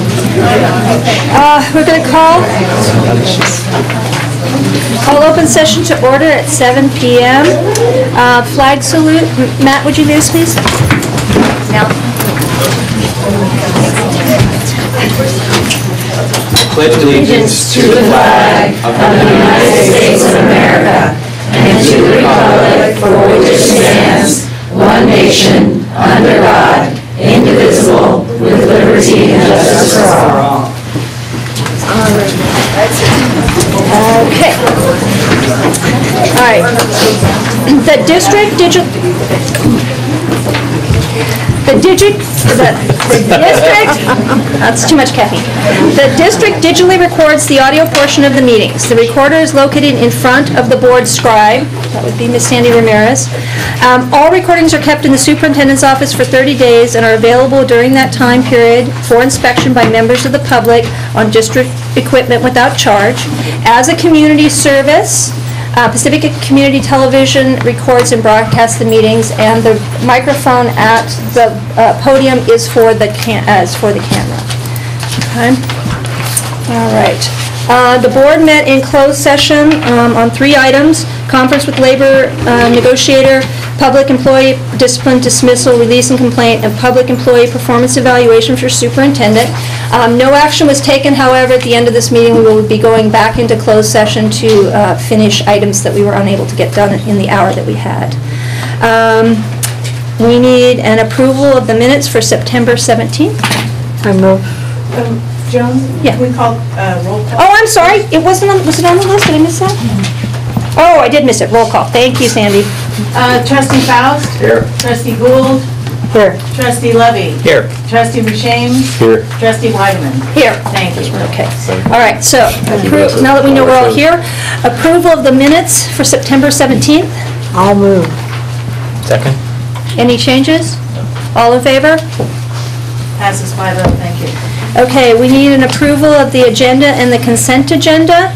Uh, We're going to call, call open session to order at 7 PM. Uh, Flag salute. Matt, would you lead us, please? Now. pledge allegiance to the flag of the United States of America and to the republic for which it stands, one nation, under God, indivisible, with liberty and justice for all. Okay. All right. The district digital, the digit, the the district, that's too much caffeine. The district digitally records the audio portion of the meetings. The recorder is located in front of the board scribe, that would be Miss Sandy Ramirez. Um, All recordings are kept in the superintendent's office for 30 days and are available during that time period for inspection by members of the public on district equipment without charge. As a community service, uh, Pacific Community Television records and broadcasts the meetings, and the microphone at the uh, podium is for the uh, is for the camera. Okay? All right. Uh, The board met in closed session um, on three items, conference with labor uh, negotiator, public employee discipline dismissal, release and complaint, and public employee performance evaluation for superintendent. Um, No action was taken, however, at the end of this meeting, we will be going back into closed session to uh, finish items that we were unable to get done in the hour that we had. Um, We need an approval of the minutes for September 17th. I move. Um, Joan? Yeah. We call, uh, roll call. Oh, I'm sorry, it wasn't on, was it on the list, did I miss that? Oh, I did miss it, roll call, thank you, Sandy. Uh, Trustee Faust? Here. Trustee Gould? Here. Trustee Levy? Here. Trustee McShames? Here. Trustee Weideman? Here. Thank you. Okay, all right, so, appro- now that we know we're all here, approval of the minutes for September 17th, I'll move. Second? any changes? All in favor? Passes 5-0, thank you. Okay, we need an approval of the agenda and the consent agenda.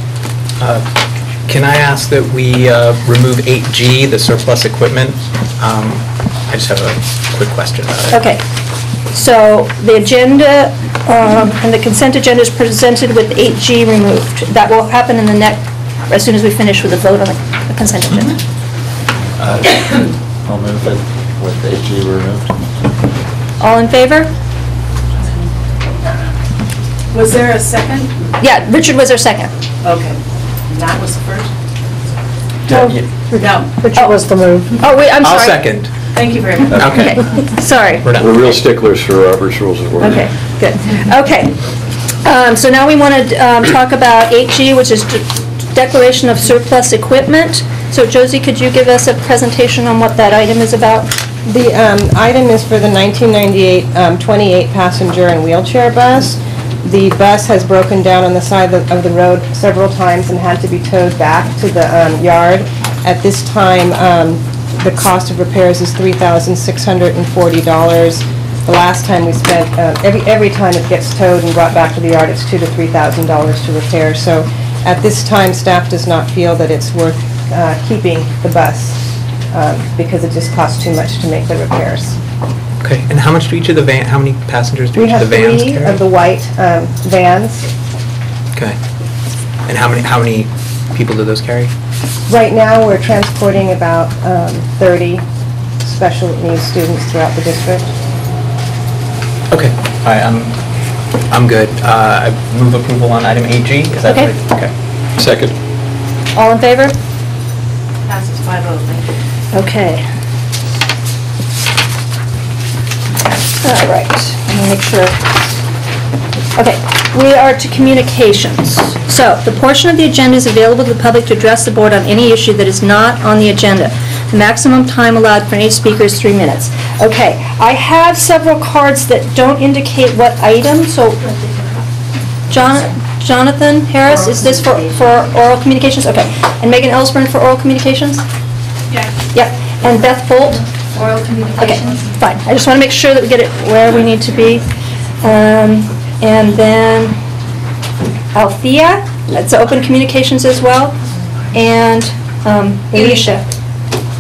Can I ask that we uh, remove 8G, the surplus equipment? Um, I just have a quick question about it. Okay, so the agenda um, and the consent agenda is presented with 8G removed. That will happen in the next, as soon as we finish with the vote on the consent agenda. I'll move it with 8G removed. All in favor? Was there a second? Yeah, Richard was our second. Okay. Matt was the first? Yeah, yeah. No. Richard was the move. Oh, wait, I'm sorry. I'll second. Thank you very much. Okay, Okay, sorry. we're done. We're real sticklers for Robert's Rules of Order. Okay, good. Okay. Um, So now we want to talk about 8G, which is de- declaration of surplus equipment. So Josie, could you give us a presentation on what that item is about? The um, item is for the 1998 um, 28-passenger and wheelchair bus. The bus has broken down on the side of of the road several times and had to be towed back to the um, yard. At this time, um, the cost of repairs is $3,640. The last time we spent, uh, every every time it gets towed and brought back to the yard, it's $2,000 to $3,000 to repair. So at this time, staff does not feel that it's worth uh, keeping the bus um, because it just costs too much to make the repairs. Okay, and how much do each of the van, how many passengers do We each of have the vans three carry? of the white um, vans. Okay. And how many, how many people do those carry? Right now, we're transporting about um, 30 special needs students throughout the district. Okay, all right, I'm, I'm good. Uh, I move approval on item 8G, is that Okay. right? Okay. Second. All in favor? Passes 5-0, thank you. Okay. All right, let me make sure. Okay, we are to communications. So, the portion of the agenda is available to the public to address the board on any issue that is not on the agenda. The maximum time allowed for any speaker is three minutes. Okay, I have several cards that don't indicate what item, so Jon- Jonathan Harris, is this for for oral communications? Okay. And Megan Ellsburn for oral communications? Yeah. Yep, and Beth Bolt? Oral Okay, fine. I just want to make sure that we get it where we need to be. Um, And then Althea, that's open communications as well, and um, Alicia.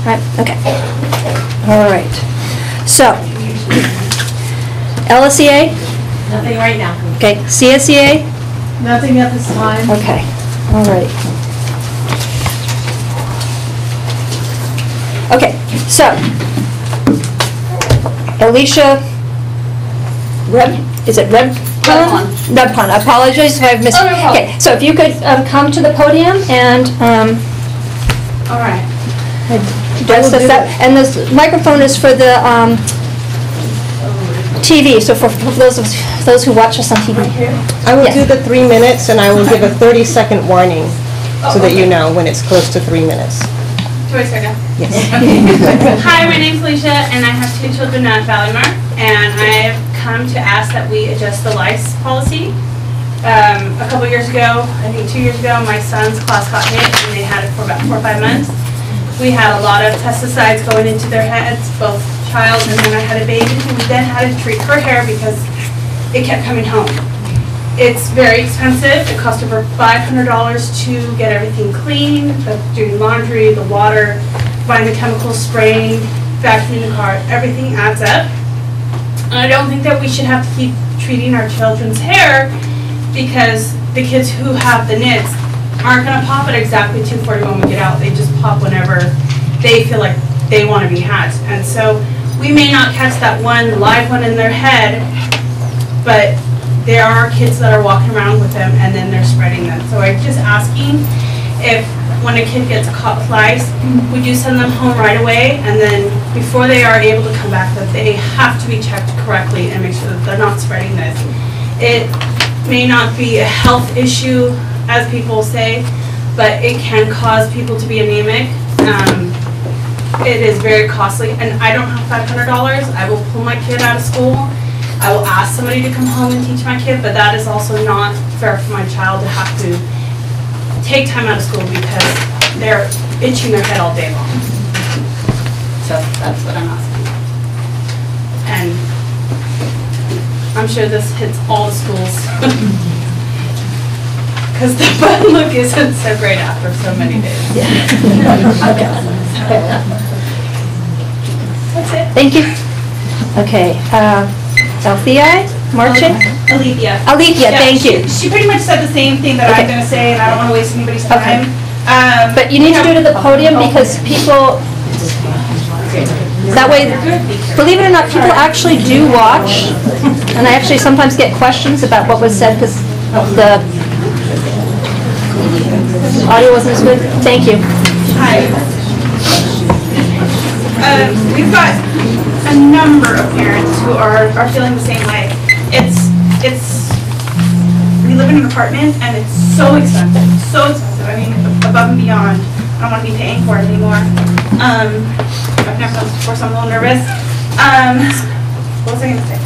Right, okay. All right. So, LSEA, Nothing right now. Okay, CSEA? Nothing at this time. Okay, all right. Okay, so, Alicia Reb, is it Reb? Redpon. Redpon, I apologize if I've missed. Oh, no problem. Okay, so if you could um, come to the podium and um, All right. address us that, and this microphone is for the um, TV, so for for those of, those who watch us on TV. I will Yeah. do the three minutes, and I will give a 30-second warning, so that you know when it's close to three minutes. Do I start now? Yes. Hi, my name's Alicia, and I have two children at Vallemar, and I have come to ask that we adjust the lice policy. Um, a couple years ago, I think two years ago, my son's class got hit, and they had it for about four or five months. We had a lot of pesticides going into their heads, both child and then I had a baby, who we then had to treat her hair because it kept coming home. It's very expensive. It costs over five hundred dollars to get everything clean, the doing laundry, the water, buying the chemical spraying, vacuuming the car, everything adds up. And I don't think that we should have to keep treating our children's hair because the kids who have the nits aren't gonna pop at exactly two forty when we get out. They just pop whenever they feel like they wanna be had. And so we may not catch that one live one in their head, but there are kids that are walking around with them and then they're spreading them. So I'm just asking if, when a kid gets caught with lice, we do send them home right away and then before they are able to come back, that they have to be checked correctly and make sure that they're not spreading this. It may not be a health issue, as people say, but it can cause people to be anemic. Um, it is very costly, and I don't have five hundred dollars. I will pull my kid out of school. I will ask somebody to come home and teach my kid, but that is also not fair for my child to have to take time out of school because they're itching their head all day long. So that's what I'm asking. And I'm sure this hits all the schools. Because the fun look isn't so great after so many days. Yeah. That's it. Thank you. Okay, uh, Althea, Marching? Alethea. Alethea, Yeah, thank she- you. She pretty much said the same thing that I'm Okay. gonna say, and I don't wanna waste anybody's Okay. time. Um, But you need to do it at the podium because people, that way, believe it or not, people actually do watch. And I actually sometimes get questions about what was said because the audio wasn't as good. Thank you. Hi. Um, we've got a number of parents who are, are feeling the same way. It's, it's, we live in an apartment and it's so expensive, so expensive, I mean, above and beyond. I don't wanna be paying for it anymore. Um, I've never done this before, so I'm a little nervous. Um, what was I gonna say?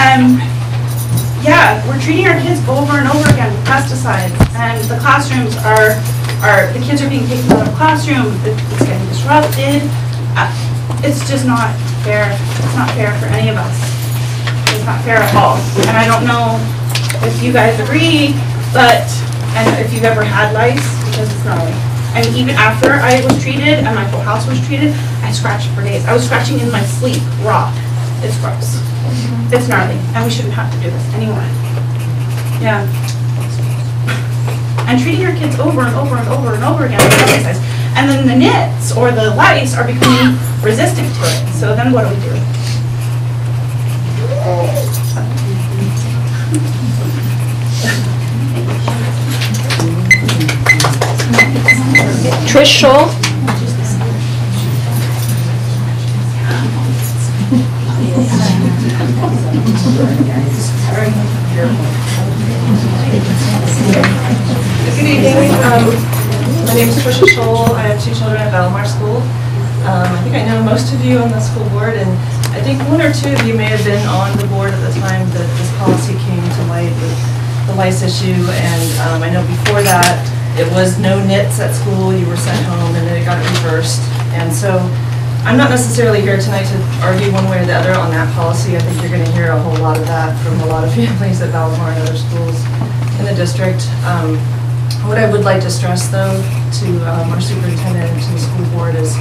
Um, yeah, we're treating our kids over and over again with pesticides, and the classrooms are, are, the kids are being taken out of classroom, it's getting disrupted. Uh, It's just not fair, it's not fair for any of us. It's not fair at all, and I don't know if you guys agree, but, and if you've ever had lice, because it's gnarly. And even after I was treated and my whole house was treated, I scratched for days. I was scratching in my sleep, raw. It's gross. It's gnarly, and we shouldn't have to do this anymore. Yeah. And treating your kids over and over and over and over again. And then the nits or the lice are becoming resistant to it. So then what do we do? Trish Scholl? Good evening. Um, My name is Trisha Scholl. I have two children at Vallemar School. Um, I think I know most of you on the school board, and I think one or two of you may have been on the board at the time that this policy came to light with the lice issue. And um, I know before that, it was no nits at school, you were sent home, and then it got reversed. And so I'm not necessarily here tonight to argue one way or the other on that policy. I think you're going to hear a whole lot of that from a lot of families at Vallemar and other schools in the district. Um, What I would like to stress, though, to um, our superintendent and to the school board is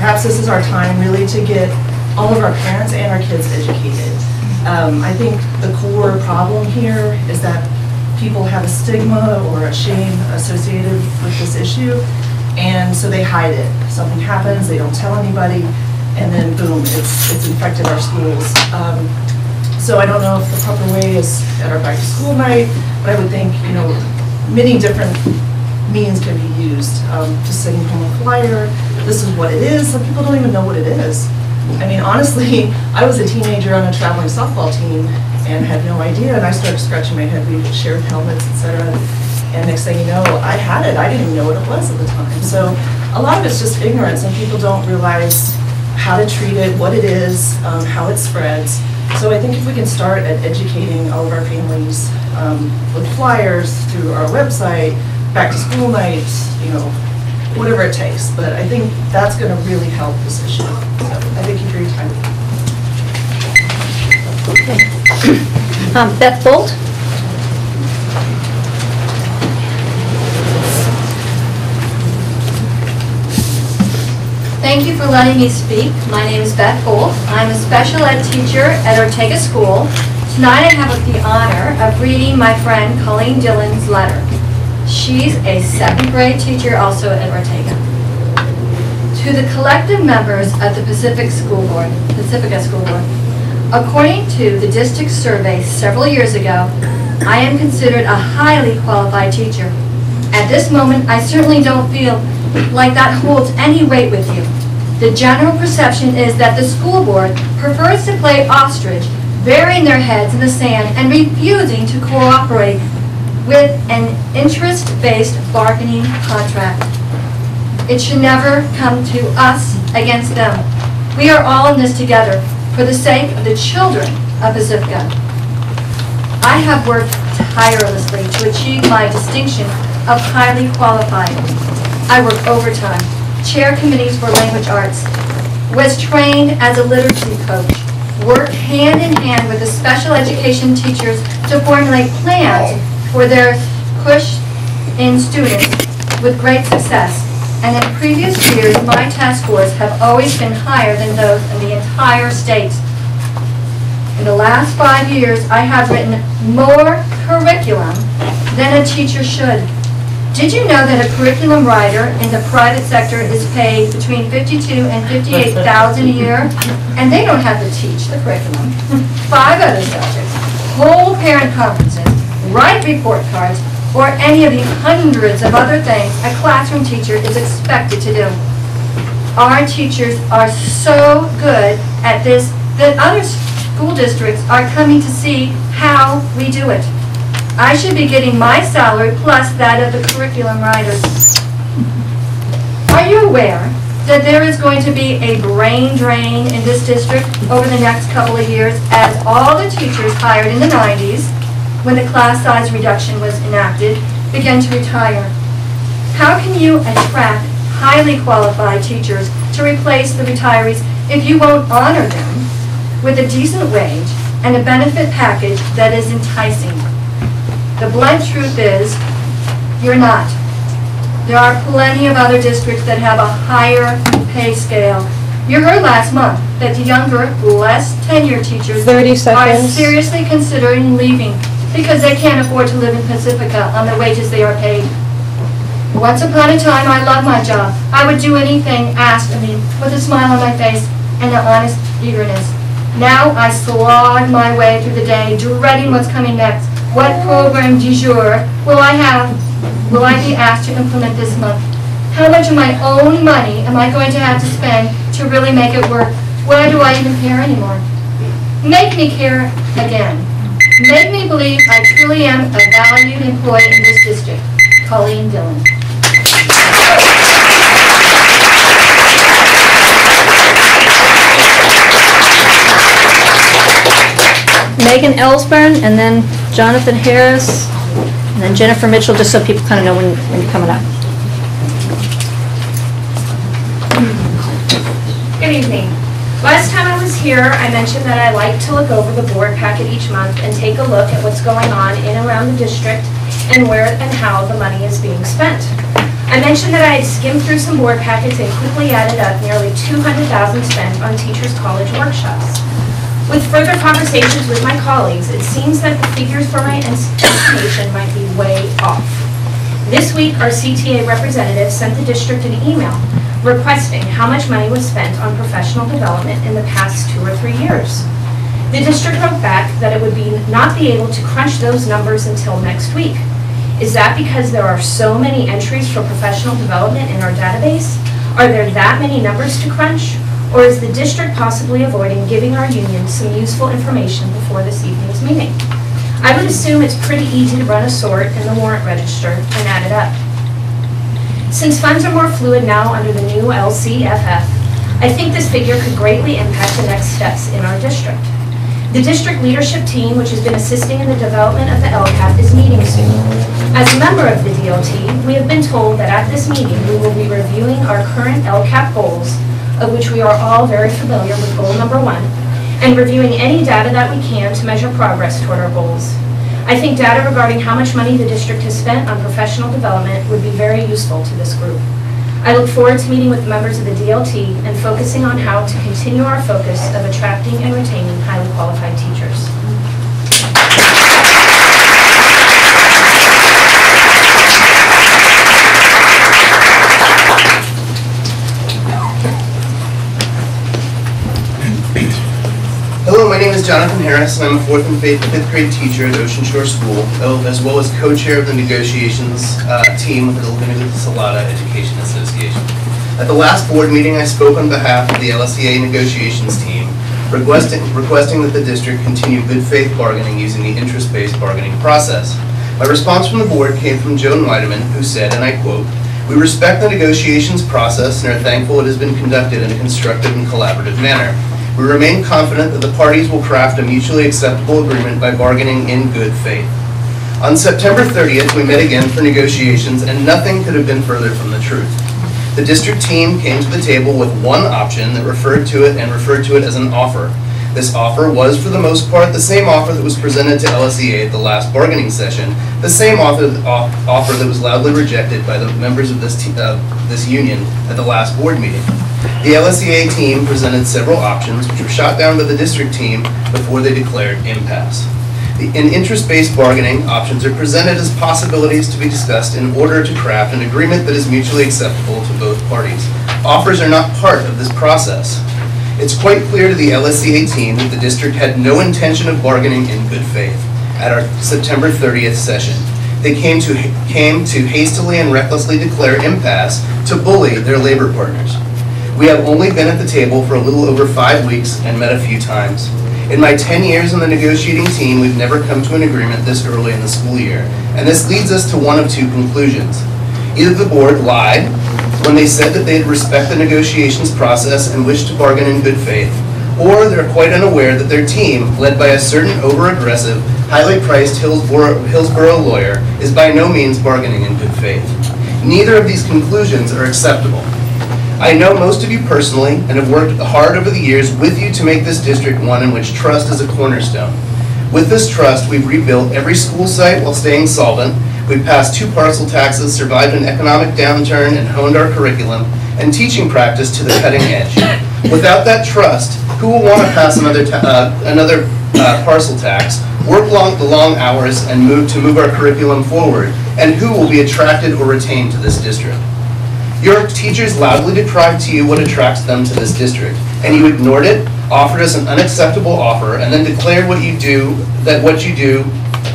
perhaps this is our time really to get all of our parents and our kids educated. Um, I think the core problem here is that people have a stigma or a shame associated with this issue, and so they hide it. Something happens, they don't tell anybody, and then boom, it's, it's infected our schools. Um, So I don't know if the proper way is at our back-to-school night, but I would think, you know, many different means can be used. Um, Just sending home a flyer, this is what it is, some people don't even know what it is. I mean, honestly, I was a teenager on a traveling softball team and had no idea, and I started scratching my head, we shared helmets, etc. And next thing you know, I had it, I didn't even know what it was at the time. So a lot of it's just ignorance, and people don't realize how to treat it, what it is, um, how it spreads. So I think if we can start at educating all of our families um, with flyers through our website, back to school nights, you know, whatever it takes. But I think that's going to really help this issue. So I thank you for your time. Um, Beth Bolt? Thank you for letting me speak. My name is Beth Holt. I'm a special ed teacher at Ortega School. Tonight I have the honor of reading my friend Colleen Dillon's letter. She's a second grade teacher also at Ortega. To the collective members of the Pacific School Board, Pacifica School Board, according to the district survey several years ago, I am considered a highly qualified teacher. At this moment, I certainly don't feel like that holds any weight with you. The general perception is that the school board prefers to play ostrich, burying their heads in the sand and refusing to cooperate with an interest-based bargaining contract. It should never come to us against them. We are all in this together for the sake of the children of Pacifica. I have worked tirelessly to achieve my distinction of highly qualified. I work overtime, chair committees for language arts, was trained as a literacy coach, worked hand in hand with the special education teachers to formulate plans for their push-in students with great success. And in previous years, my test scores have always been higher than those in the entire state. In the last five years, I have written more curriculum than a teacher should. Did you know that a curriculum writer in the private sector is paid between 52 and 58,000 a year? And they don't have to teach the curriculum. Five other subjects, hold parent conferences, write report cards, or any of the hundreds of other things a classroom teacher is expected to do. Our teachers are so good at this that other school districts are coming to see how we do it. I should be getting my salary plus that of the curriculum writers. Are you aware that there is going to be a brain drain in this district over the next couple of years as all the teachers hired in the 90s, when the class size reduction was enacted, begin to retire? How can you attract highly qualified teachers to replace the retirees if you won't honor them with a decent wage and a benefit package that is enticing? The blunt truth is, you're not. There are plenty of other districts that have a higher pay scale. You heard last month that the younger, less tenured teachers 30 are seriously considering leaving because they can't afford to live in Pacifica on the wages they are paid. Once upon a time, I loved my job. I would do anything asked of me with a smile on my face and an honest eagerness. Now I slog my way through the day, dreading what's coming next. What program du jour will I have, will I be asked to implement this month? How much of my own money am I going to have to spend to really make it work? Why do I even care anymore? Make me care again. Make me believe I truly am a valued employee in this district. Colleen Dillon. Megan Ellsburn, and then Jonathan Harris, and then Jennifer Mitchell, just so people kind of know when when you're coming up. Good evening. Last time I was here, I mentioned that I like to look over the board packet each month and take a look at what's going on in and around the district and where and how the money is being spent. I mentioned that I had skimmed through some board packets and quickly added up nearly 200,000 spent on teachers' college workshops. With further conversations with my colleagues, it seems that the figures for my estimation might be way off. This week, our CTA representative sent the district an email requesting how much money was spent on professional development in the past two or three years. The district wrote back that it would be, not be able to crunch those numbers until next week. Is that because there are so many entries for professional development in our database? Are there that many numbers to crunch? Or is the district possibly avoiding giving our union some useful information before this evening's meeting? I would assume it's pretty easy to run a sort in the warrant register and add it up. Since funds are more fluid now under the new LCFF, I think this figure could greatly impact the next steps in our district. The district leadership team, which has been assisting in the development of the LCAP, is meeting soon. As a member of the DLT, we have been told that at this meeting, we will be reviewing our current LCAP goals, of which we are all very familiar with goal number one, and reviewing any data that we can to measure progress toward our goals. I think data regarding how much money the district has spent on professional development would be very useful to this group. I look forward to meeting with members of the DLT and focusing on how to continue our focus of attracting and retaining highly qualified teachers. Hello, my name is Jonathan Harris, and I'm a fourth and fifth fifth grade teacher at Ocean Shore School, as well as co-chair of the negotiations uh, team with the Laguna Salada Education Association. At the last board meeting, I spoke on behalf of the LSEA negotiations team, requesting requesting that the district continue good faith bargaining using the interest-based bargaining process. My response from the board came from Joan Weideman, who said, and I quote, "We respect the negotiations process and are thankful it has been conducted in a constructive and collaborative manner. We remain confident that the parties will craft a mutually acceptable agreement by bargaining in good faith. On September 30th, we met again for negotiations, and nothing could have been further from the truth. The district team came to the table with one option that referred to it and referred to it as an offer. This offer was, for the most part, the same offer that was presented to LSEA at the last bargaining session, the same offer, off- offer that was loudly rejected by the members of this, uh, this union at the last board meeting. The LSEA team presented several options, which were shot down by the district team before they declared impasse. In interest-based bargaining, options are presented as possibilities to be discussed in order to craft an agreement that is mutually acceptable to both parties. Offers are not part of this process. It's quite clear to the LSEA team that the district had no intention of bargaining in good faith at our September 30th session. They came to, came to hastily and recklessly declare impasse to bully their labor partners. We have only been at the table for a little over five weeks and met a few times. In my 10 years on the negotiating team, we've never come to an agreement this early in the school year, and this leads us to one of two conclusions. Either the board lied when they said that they'd respect the negotiations process and wish to bargain in good faith, or they're quite unaware that their team, led by a certain over-aggressive, highly priced Hillsborough Hillsborough lawyer, is by no means bargaining in good faith. Neither of these conclusions are acceptable. I know most of you personally and have worked hard over the years with you to make this district one in which trust is a cornerstone. With this trust, we've rebuilt every school site while staying solvent, we've passed two parcel taxes, survived an economic downturn, and honed our curriculum and teaching practice to the cutting edge. Without that trust, who will want to pass another, uh, another uh, parcel tax, work long, the long hours, and move to move our curriculum forward? And who will be attracted or retained to this district? Your teachers loudly decried to you what attracts them to this district, and you ignored it, offered us an unacceptable offer, and then declared what you do, that what you do,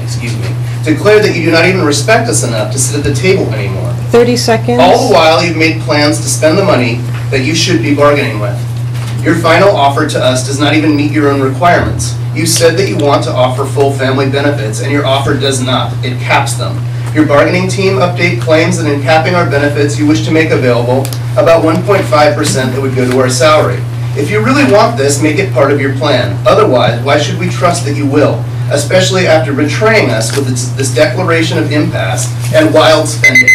excuse me, declared that you do not even respect us enough to sit at the table anymore. 30 seconds. All the while, you've made plans to spend the money that you should be bargaining with. Your final offer to us does not even meet your own requirements. You said that you want to offer full family benefits, and your offer does not. It caps them. Your bargaining team update claims that in capping our benefits, you wish to make available about 1.5% that would go to our salary. If you really want this, make it part of your plan. Otherwise, why should we trust that you will? Especially after betraying us with this- this declaration of impasse and wild spending.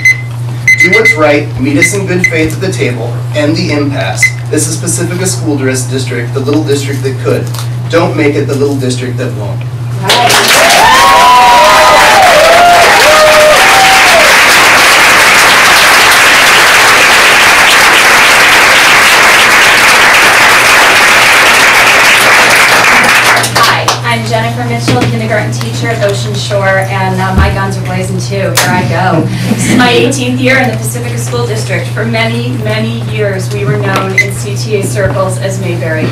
Do what's right, meet us in good faith at the table, end the impasse. This is Pacifica School District, the little district that could. Don't make it the little district that won't. Uh, blazing too. Here I go. This is my 18th year in the Pacifica School District. For many, many years, we were known in CTA circles as Mayberry.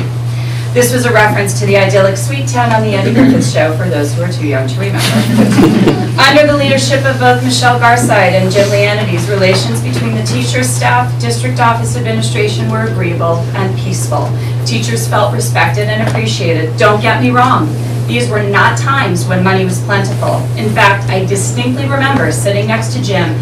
This was a reference to the idyllic sweet town on the Andy Griffith Show, for those who are too young to remember. Under the leadership of both Michelle Garside and Jim Leonides, relations between the teachers, staff, district office administration were agreeable and peaceful. Teachers felt respected and appreciated. Don't get me wrong, these were not times when money was plentiful. In fact, I distinctly remember sitting next to Jim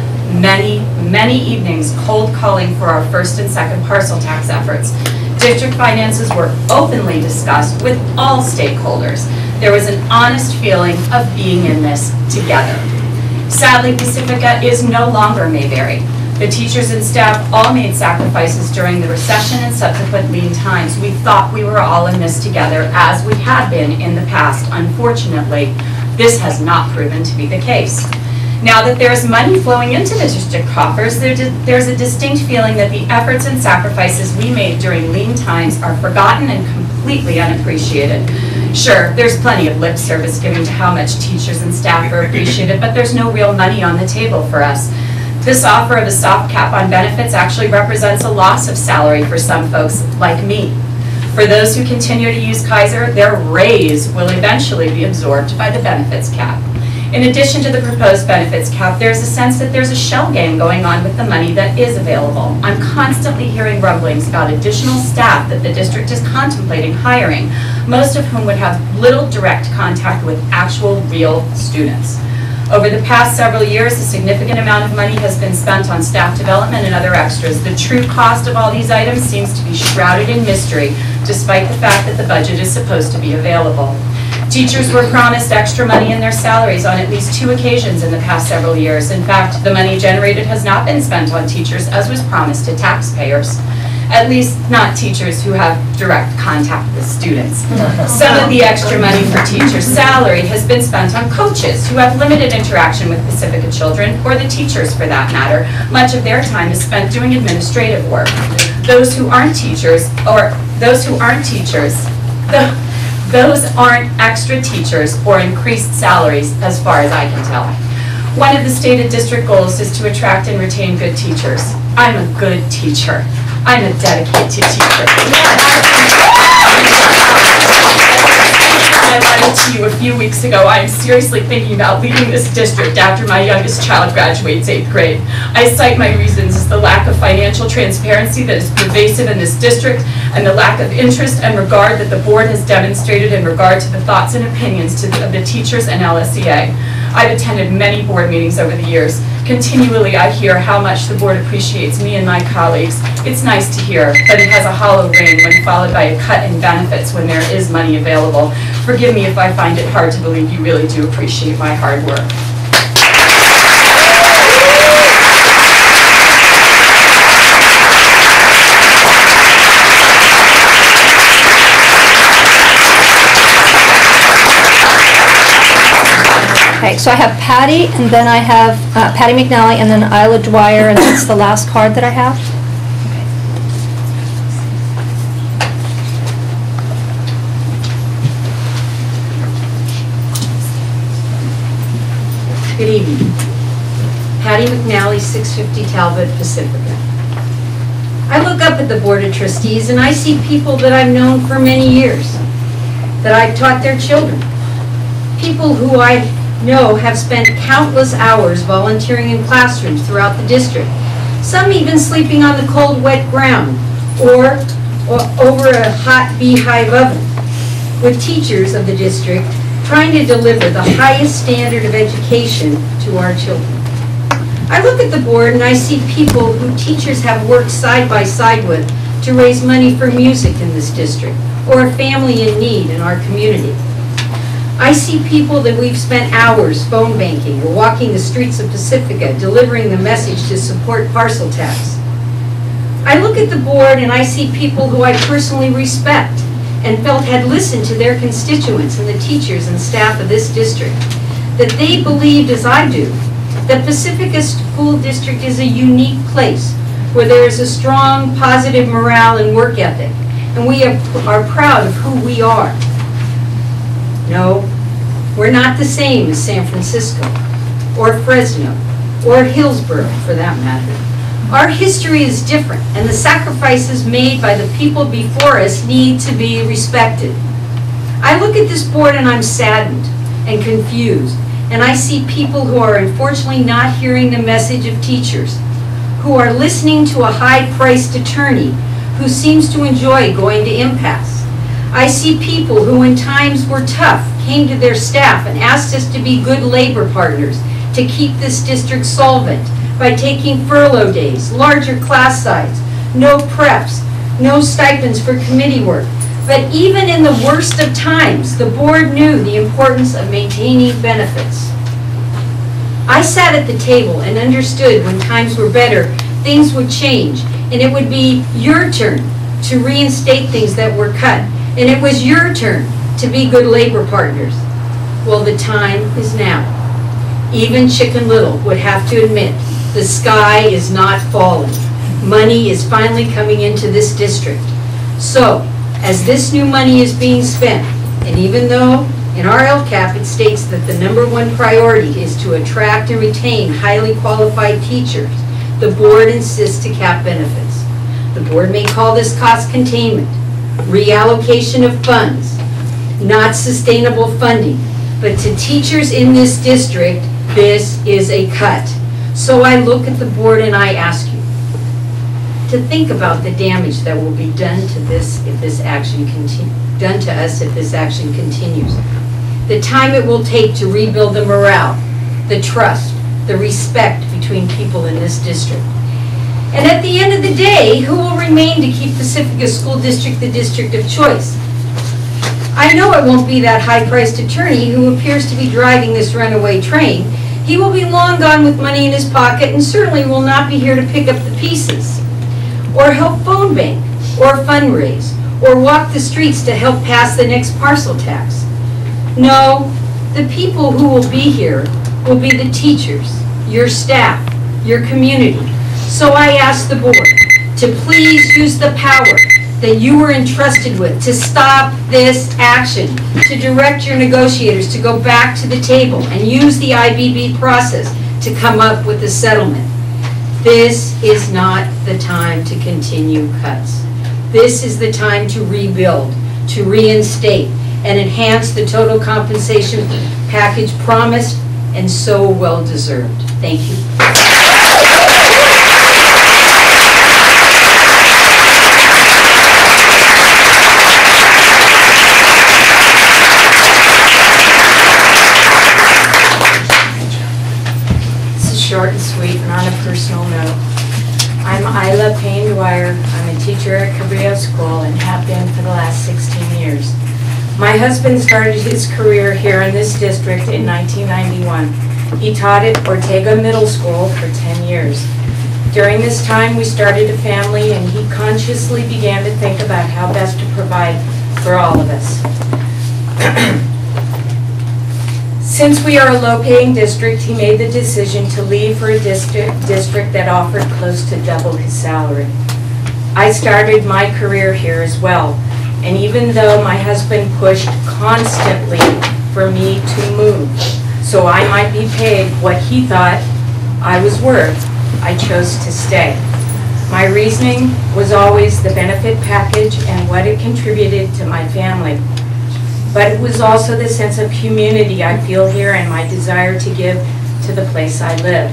many, many evenings cold calling for our first and second parcel tax efforts. District finances were openly discussed with all stakeholders. There was an honest feeling of being in this together. Sadly, Pacifica is no longer Mayberry. The teachers and staff all made sacrifices during the recession and subsequent lean times. We thought we were all in this together, as we had been in the past. Unfortunately, this has not proven to be the case. Now that there's money flowing into the district coffers, there there's a distinct feeling that the efforts and sacrifices we made during lean times are forgotten and completely unappreciated. Sure, there's plenty of lip service given to how much teachers and staff are appreciated, but there's no real money on the table for us. This offer of a soft cap on benefits actually represents a loss of salary for some folks like me. For those who continue to use Kaiser, their raise will eventually be absorbed by the benefits cap. In addition to the proposed benefits cap, there's a sense that there's a shell game going on with the money that is available. I'm constantly hearing rumblings about additional staff that the district is contemplating hiring, most of whom would have little direct contact with actual, real students. Over the past several years, a significant amount of money has been spent on staff development and other extras. The true cost of all these items seems to be shrouded in mystery, despite the fact that the budget is supposed to be available. Teachers were promised extra money in their salaries on at least two occasions in the past several years. In fact, the money generated has not been spent on teachers as was promised to taxpayers. At least not teachers who have direct contact with students. Some of the extra money for teachers' salary has been spent on coaches who have limited interaction with Pacifica children, or the teachers for that matter. Much of their time is spent doing administrative work. Those who aren't teachers, or those who aren't teachers, the- those aren't extra teachers or increased salaries, as far as I can tell. One of the stated district goals is to attract and retain good teachers. I'm a good teacher. I'm a dedicated teacher. I lied to you a few weeks ago, I am seriously thinking about leaving this district after my youngest child graduates eighth grade. I cite my reasons as the lack of financial transparency that is pervasive in this district and the lack of interest and regard that the board has demonstrated in regard to the thoughts and opinions to the- of the teachers and LSEA. I've attended many board meetings over the years. Continually, I hear how much the board appreciates me and my colleagues. It's nice to hear, but it has a hollow ring when followed by a cut in benefits when there is money available. Forgive me if I find it hard to believe you really do appreciate my hard work. Okay, so I have Patty, and then I have uh, Patty McNally, and then Isla Dwyer, and that's the last card that I have. Good evening. Patty McNally, 650 Talbot, Pacifica. I look up at the Board of Trustees and I see people that I've known for many years, that I've taught their children. People who I know have spent countless hours volunteering in classrooms throughout the district. Some even sleeping on the cold, wet ground or or over a hot beehive oven with teachers of the district trying to deliver the highest standard of education to our children. I look at the board and I see people who teachers have worked side by side with to raise money for music in this district or a family in need in our community. I see people that we've spent hours phone banking or walking the streets of Pacifica delivering the message to support parcel tax. I look at the board and I see people who I personally respect and felt had listened to their constituents and the teachers and staff of this district, that they believed, as I do, that Pacifica School District is a unique place where there is a strong, positive morale and work ethic, and we are are proud of who we are. No, we're not the same as San Francisco. or Fresno, or Hillsborough, for that matter. Our history is different, and the sacrifices made by the people before us need to be respected. I look at this board and I'm saddened and confused, and I see people who are unfortunately not hearing the message of teachers, who are listening to a high-priced attorney who seems to enjoy going to impasse. I see people who, in times were tough, came to their staff and asked us to be good labor partners to keep this district solvent by taking furlough days, larger class size, no preps, no stipends for committee work. But even in the worst of times, the board knew the importance of maintaining benefits. I sat at the table and understood when times were better, things would change, and it would be your turn to reinstate things that were cut, and it was your turn to be good labor partners. Well, the time is now. Even Chicken Little would have to admit, the sky is not falling. Money is finally coming into this district. So, as this new money is being spent, and even though in our LCAP it states that the number one priority is to attract and retain highly qualified teachers, the board insists to cap benefits. The board may call this cost containment, reallocation of funds, not sustainable funding, but to teachers in this district, this is a cut. So I look at the board and I ask you to think about the damage that will be done to this if this action continue, done to us if this action continues. The time it will take to rebuild the morale, the trust, the respect between people in this district. And at the end of the day, who will remain to keep Pacifica School District the district of choice? I know it won't be that high-priced attorney who appears to be driving this runaway train. He will be long gone with money in his pocket and certainly will not be here to pick up the pieces. Or help phone bank, or fundraise, or walk the streets to help pass the next parcel tax. No, the people who will be here will be the teachers, your staff, your community. So I ask the board to please use the power that you were entrusted with to stop this action, to direct your negotiators to go back to the table and use the IBB process to come up with a settlement. This is not the time to continue cuts. This is the time to rebuild, to reinstate, and enhance the total compensation package promised and so well deserved. Thank you. This is short and sweet and on a personal note. I'm Isla Payne Dwyer. I'm a teacher at Cabrillo School and have been for the last 16 years. My husband started his career here in this district in 1991. He taught at Ortega Middle School for 10 years. During this time, we started a family and he consciously began to think about how best to provide for all of us. Since we are a low-paying district, he made the decision to leave for a district, district that offered close to double his salary. I started my career here as well, and even though my husband pushed constantly for me to move, so I might be paid what he thought I was worth, I chose to stay. My reasoning was always the benefit package and what it contributed to my family but it was also the sense of community I feel here and my desire to give to the place I live.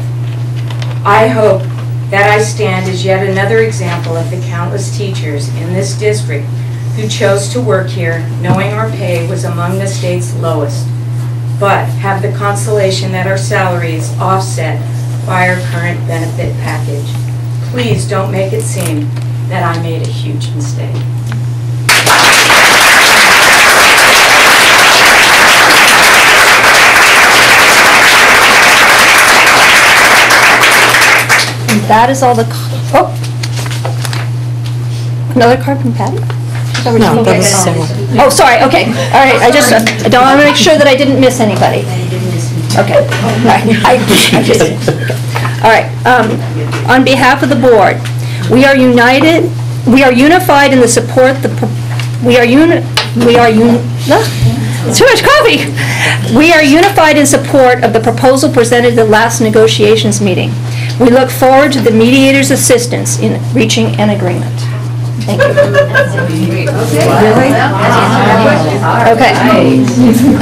I hope that I stand as yet another example of the countless teachers in this district who chose to work here knowing our pay was among the state's lowest, but have the consolation that our salary is offset by our current benefit package. Please don't make it seem that I made a huge mistake. That is all the, co- oh. Another card from Patty? I thought we No, that was Sarah. Oh, sorry, okay, all right, I just, I don't want to make sure that I didn't miss anybody. Okay, all right, I, I just, all right, um, on behalf of the board, we are united, we are unified in the support, the, pro- we are uni, we are un, ah, Too much coffee. We are unified in support of the proposal presented at the last negotiations meeting. We look forward to the mediator's assistance in reaching an agreement. Thank you. Okay.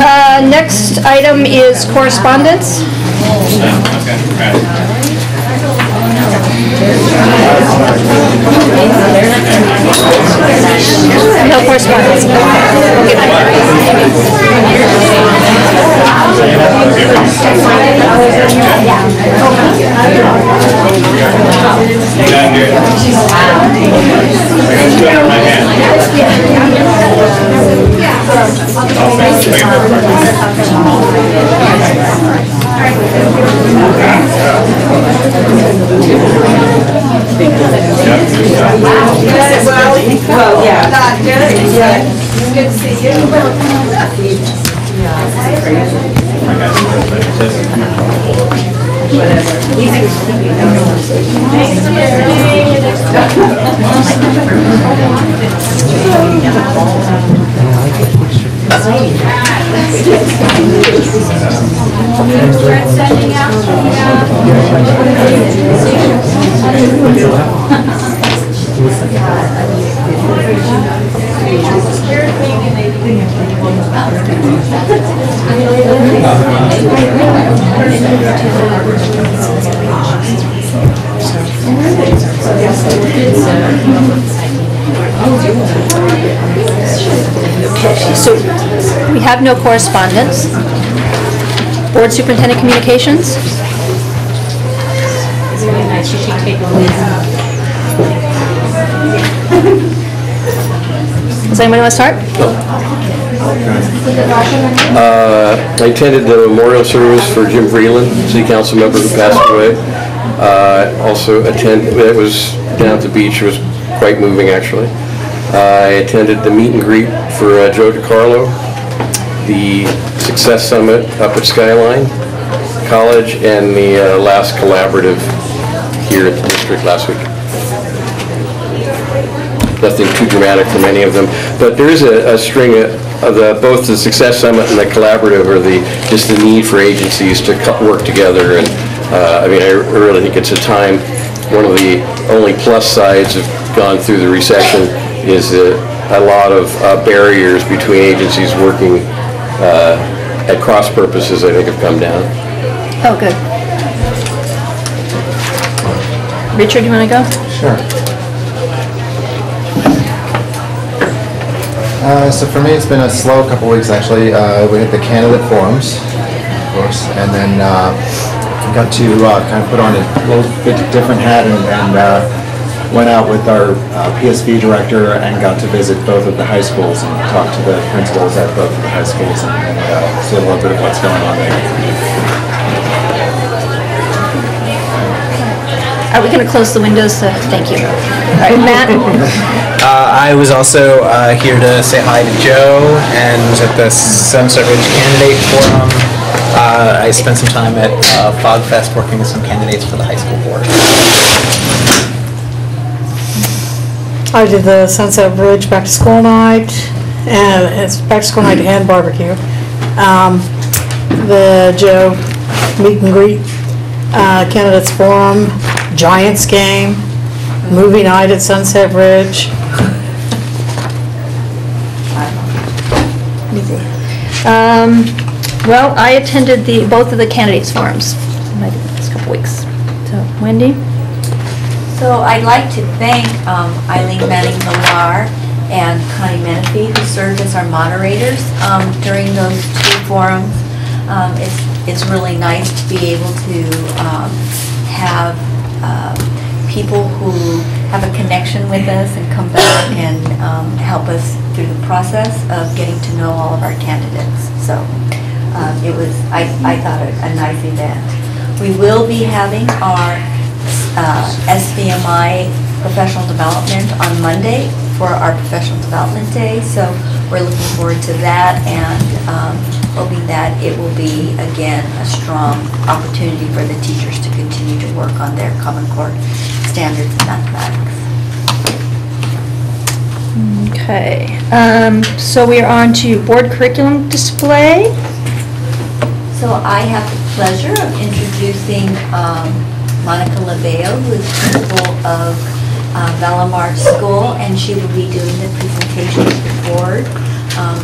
Uh, Next item is correspondence. No correspondence. Board Superintendent Communications? Does anybody want to start? Uh, I attended the memorial service for Jim Freeland, city council member who passed away. Uh, Also attend, it was down at the beach, it was quite moving, actually. I attended the meet and greet for uh, Joe DiCarlo, the Success Summit up at Skyline College, and the uh, last collaborative here at the district last week nothing too dramatic from any of them. But there is a, a string of, of the, both the Success Summit and the Collaborative are the, just the need for agencies to work together. And, uh, I mean, I really think it's a time, one of the only plus sides of gone through the recession is that a lot of uh, barriers between agencies working uh, at cross purposes, I think, have come down. Oh, good. Richard, you want to go? Sure. Uh, So for me, it's been a slow couple weeks, actually. Uh, We hit the candidate forums, of course, and then uh, got to uh, kind of put on a little bit different hat and and, uh, went out with our uh, PSV director and got to visit both of the high schools and talk to the principals at both of the high schools and and, uh, see a little bit of what's going on there. Are we going to close the windows? to- Thank you. All right, Matt? Uh, I was also uh, here to say hi to Joe and was at the Sunset Ridge Candidate Forum. Uh, I spent some time at uh, Fog Fest working with some candidates for the high school board. I did the Sunset Ridge Back to School Night, and it's Back to School Night and barbecue. Um, The Joe Meet and Greet, uh, Candidates Forum, Giants Game, Movie Night at Sunset Ridge. Um, Well, I attended the, both of the candidates forums the last couple weeks. So, Wendy? So I'd like to thank um, Eileen Manning Millar and Connie Menifee, who served as our moderators um, during those two forums. Um, It's, it's really nice to be able to um, have uh, people who have a connection with us and come back and um, help us through the process of getting to know all of our candidates. So it was, I, I thought, a a nice event. We will be having our uh, SVMI Professional Development on Monday for our Professional Development Day, so we're looking forward to that and um, hoping that it will be, again, a strong opportunity for the teachers to continue to work on their Common Core standards in mathematics. Okay, um, so we are on to board curriculum display. So I have the pleasure of introducing um, Monica Leveo, who is principal of uh, Vallemar School, and she will be doing the presentation to the board um,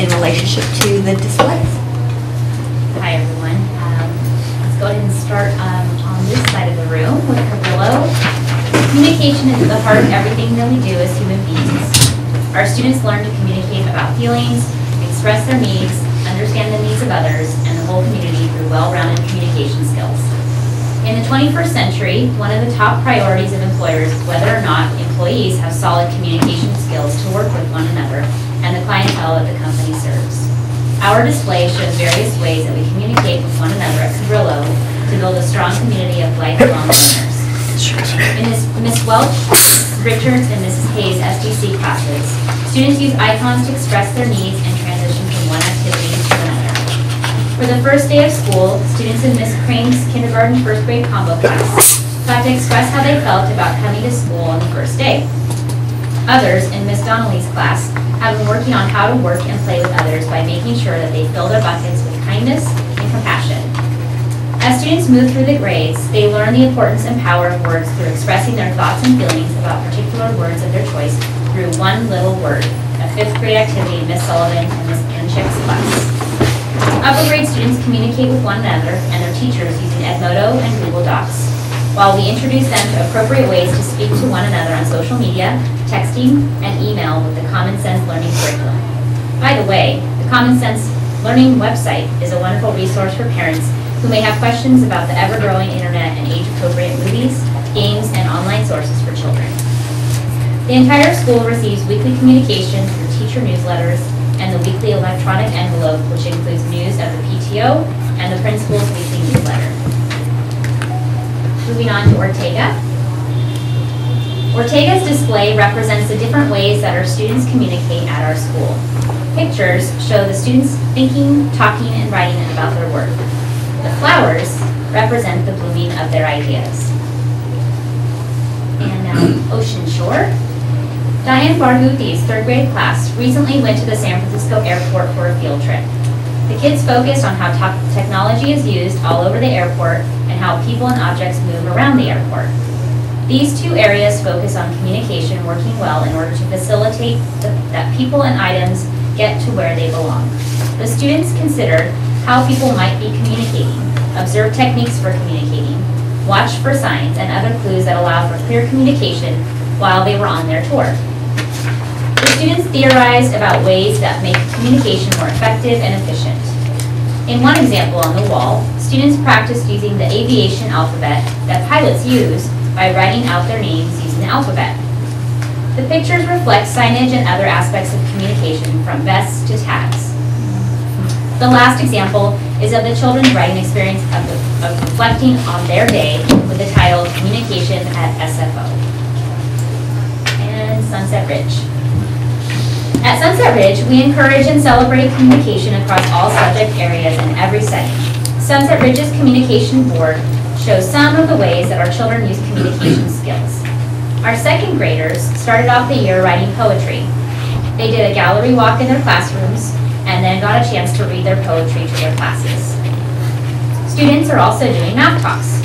in relationship to the displays. Hi, everyone. Um, Let's go ahead and start um, on this side of the room with Cabrillo. Communication is at the heart of everything that we do as human beings. Our students learn to communicate about feelings, express their needs, understand the needs of others, and the whole community through well-rounded communication skills. In the 21st century, one of the top priorities of employers is whether or not employees have solid communication skills to work with one another and the clientele that the company serves. Our display shows various ways that we communicate with one another at Cabrillo to build a strong community of lifelong learners. In Miss Welch, Richards, and Mrs. Hayes SDC classes, students use icons to express their needs and transition from one activity to another. For the first day of school, students in Miss Crane's kindergarten first grade combo class got to express how they felt about coming to school on the first day. Others in Miss Donnelly's class have been working on how to work and play with others by making sure that they fill their buckets with kindness and compassion. As students move through the grades, they learn the importance and power of words through expressing their thoughts and feelings about particular words of their choice through one little word, a fifth grade activity Miss Sullivan and Miss Anchick's class. Upper grade students communicate with one another and their teachers using Edmodo and Google Docs, while we introduce them to appropriate ways to speak to one another on social media, texting, and email with the Common Sense Learning Curriculum. By the way, the Common Sense Learning website is a wonderful resource for parents who may have questions about the ever-growing internet and age-appropriate movies, games, and online sources for children. The entire school receives weekly communication through teacher newsletters and the weekly electronic envelope, which includes news of the PTO and the principal's weekly newsletter. Moving on to Ortega. Ortega's display represents the different ways that our students communicate at our school. Pictures show the students thinking, talking, and writing about their work. The flowers represent the blooming of their ideas. And now, Ocean Shore. Diane Barghouth's third grade class recently went to the San Francisco airport for a field trip. The kids focused on how technology is used all over the airport and how people and objects move around the airport. These two areas focus on communication working well in order to facilitate the- that people and items get to where they belong. The students considered how people might be communicating, observe techniques for communicating, watch for signs and other clues that allow for clear communication while they were on their tour. Students theorized about ways that make communication more effective and efficient. In one example on the wall, students practiced using the aviation alphabet that pilots use by writing out their names using the alphabet. The pictures reflect signage and other aspects of communication from vests to tags. The last example is of the children's writing experience of, of reflecting on their day with the title Communication at SFO. And Sunset Ridge. At Sunset Ridge, we encourage and celebrate communication across all subject areas in every setting. Sunset Ridge's communication board shows some of the ways that our children use communication skills. Our second graders started off the year writing poetry. They did a gallery walk in their classrooms and then got a chance to read their poetry to their classes. Students are also doing math talks.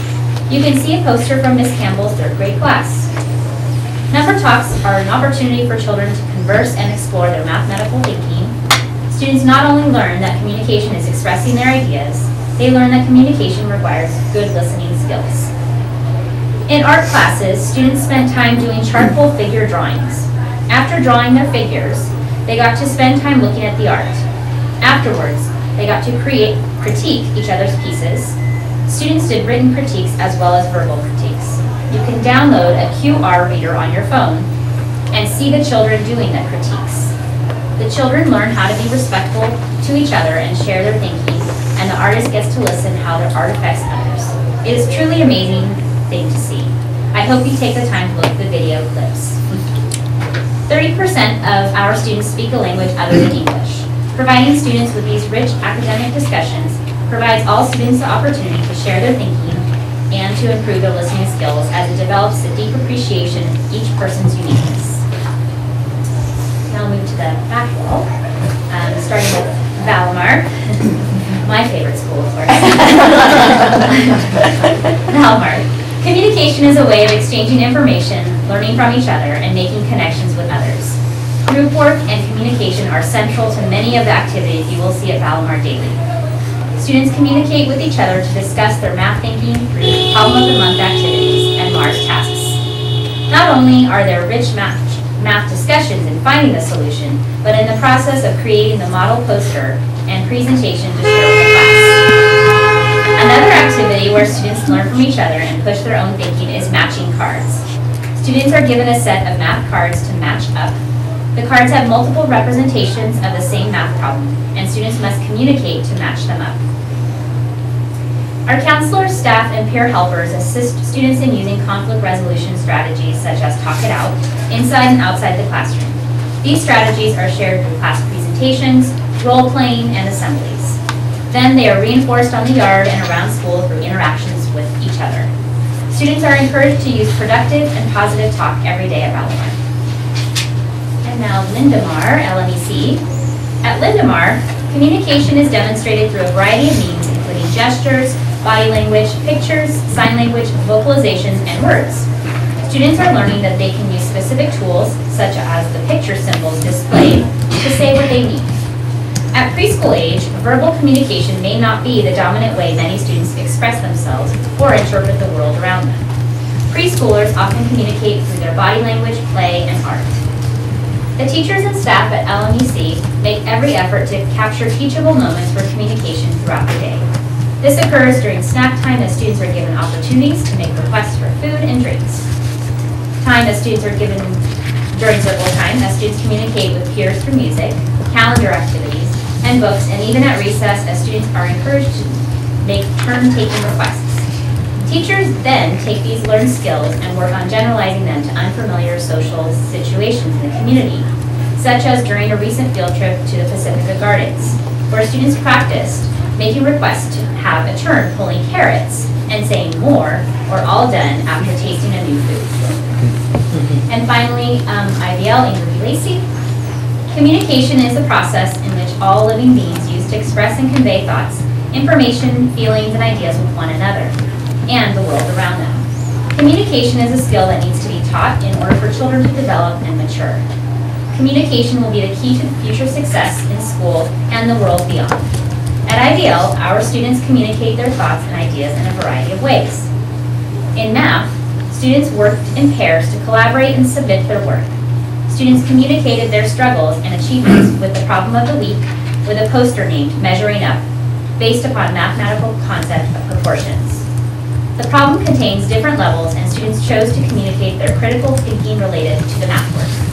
You can see a poster from Miss Campbell's third grade class. Number talks are an opportunity for children to converse and explore their mathematical thinking. Students not only learn that communication is expressing their ideas, they learn that communication requires good listening skills. In art classes, students spent time doing charcoal figure drawings. After drawing their figures, they got to spend time looking at the art. Afterwards, they got to create, critique each other's pieces. Students did written critiques as well as verbal critiques. You can download a QR reader on your phone and see the children doing the critiques. The children learn how to be respectful to each other and share their thinking, and the artist gets to listen how their art affects others. It is truly amazing thing to see. I hope you take the time to look at the video clips. 30% of our students speak a language other than English. Providing students with these rich academic discussions provides all students the opportunity to share their thinking and to improve their listening skills as it develops a deep appreciation of each person's uniqueness. Now move to the back wall, um, starting with Vallemar, my favorite school, of course. Vallemar. Communication is a way of exchanging information, learning from each other, and making connections with others. Group work and communication are central to many of the activities you will see at Vallemar daily. Students communicate with each other to discuss their math thinking problem of the month activities and Mars tasks. Not only are there rich math, math discussions in finding the solution, but in the process of creating the model poster and presentation to share with the class. Another activity where students learn from each other and push their own thinking is matching cards. Students are given a set of math cards to match up. The cards have multiple representations of the same math problem, and students must communicate to match them up. Our counselors, staff, and peer helpers assist students in using conflict resolution strategies such as talk it out, inside and outside the classroom. These strategies are shared through class presentations, role-playing, and assemblies. Then they are reinforced on the yard and around school through interactions with each other. Students are encouraged to use productive and positive talk every day at Vallemar. And now Linda Mar, LMEC. At Linda Mar, communication is demonstrated through a variety of means, including gestures, body language, pictures, sign language, vocalizations, and words. Students are learning that they can use specific tools, such as the picture symbols displayed, to say what they mean. At preschool age, verbal communication may not be the dominant way many students express themselves or interpret the world around them. Preschoolers often communicate through their body language, play, and art. The teachers and staff at LMEC make every effort to capture teachable moments for communication throughout the day. This occurs during snack time as students are given opportunities to make requests for food and drinks. Time as students are given during circle time as students communicate with peers through music, calendar activities, and books, and even at recess as students are encouraged to make turn-taking requests. Teachers then take these learned skills and work on generalizing them to unfamiliar social situations in the community, such as during a recent field trip to the Pacifica Gardens, where students practiced making requests to have a turn pulling carrots and saying more or all done after tasting a new food. And finally, um, IBL, Ingrid Lacy. Communication is a process in which all living beings use to express and convey thoughts, information, feelings, and ideas with one another and the world around them. Communication is a skill that needs to be taught in order for children to develop and mature. Communication will be the key to future success in school and the world beyond. At IBL, our students communicate their thoughts and ideas in a variety of ways. In math, students worked in pairs to collaborate and submit their work. Students communicated their struggles and achievements with the problem of the week with a poster named Measuring Up, based upon mathematical concept of proportions. The problem contains different levels and students chose to communicate their critical thinking related to the math work.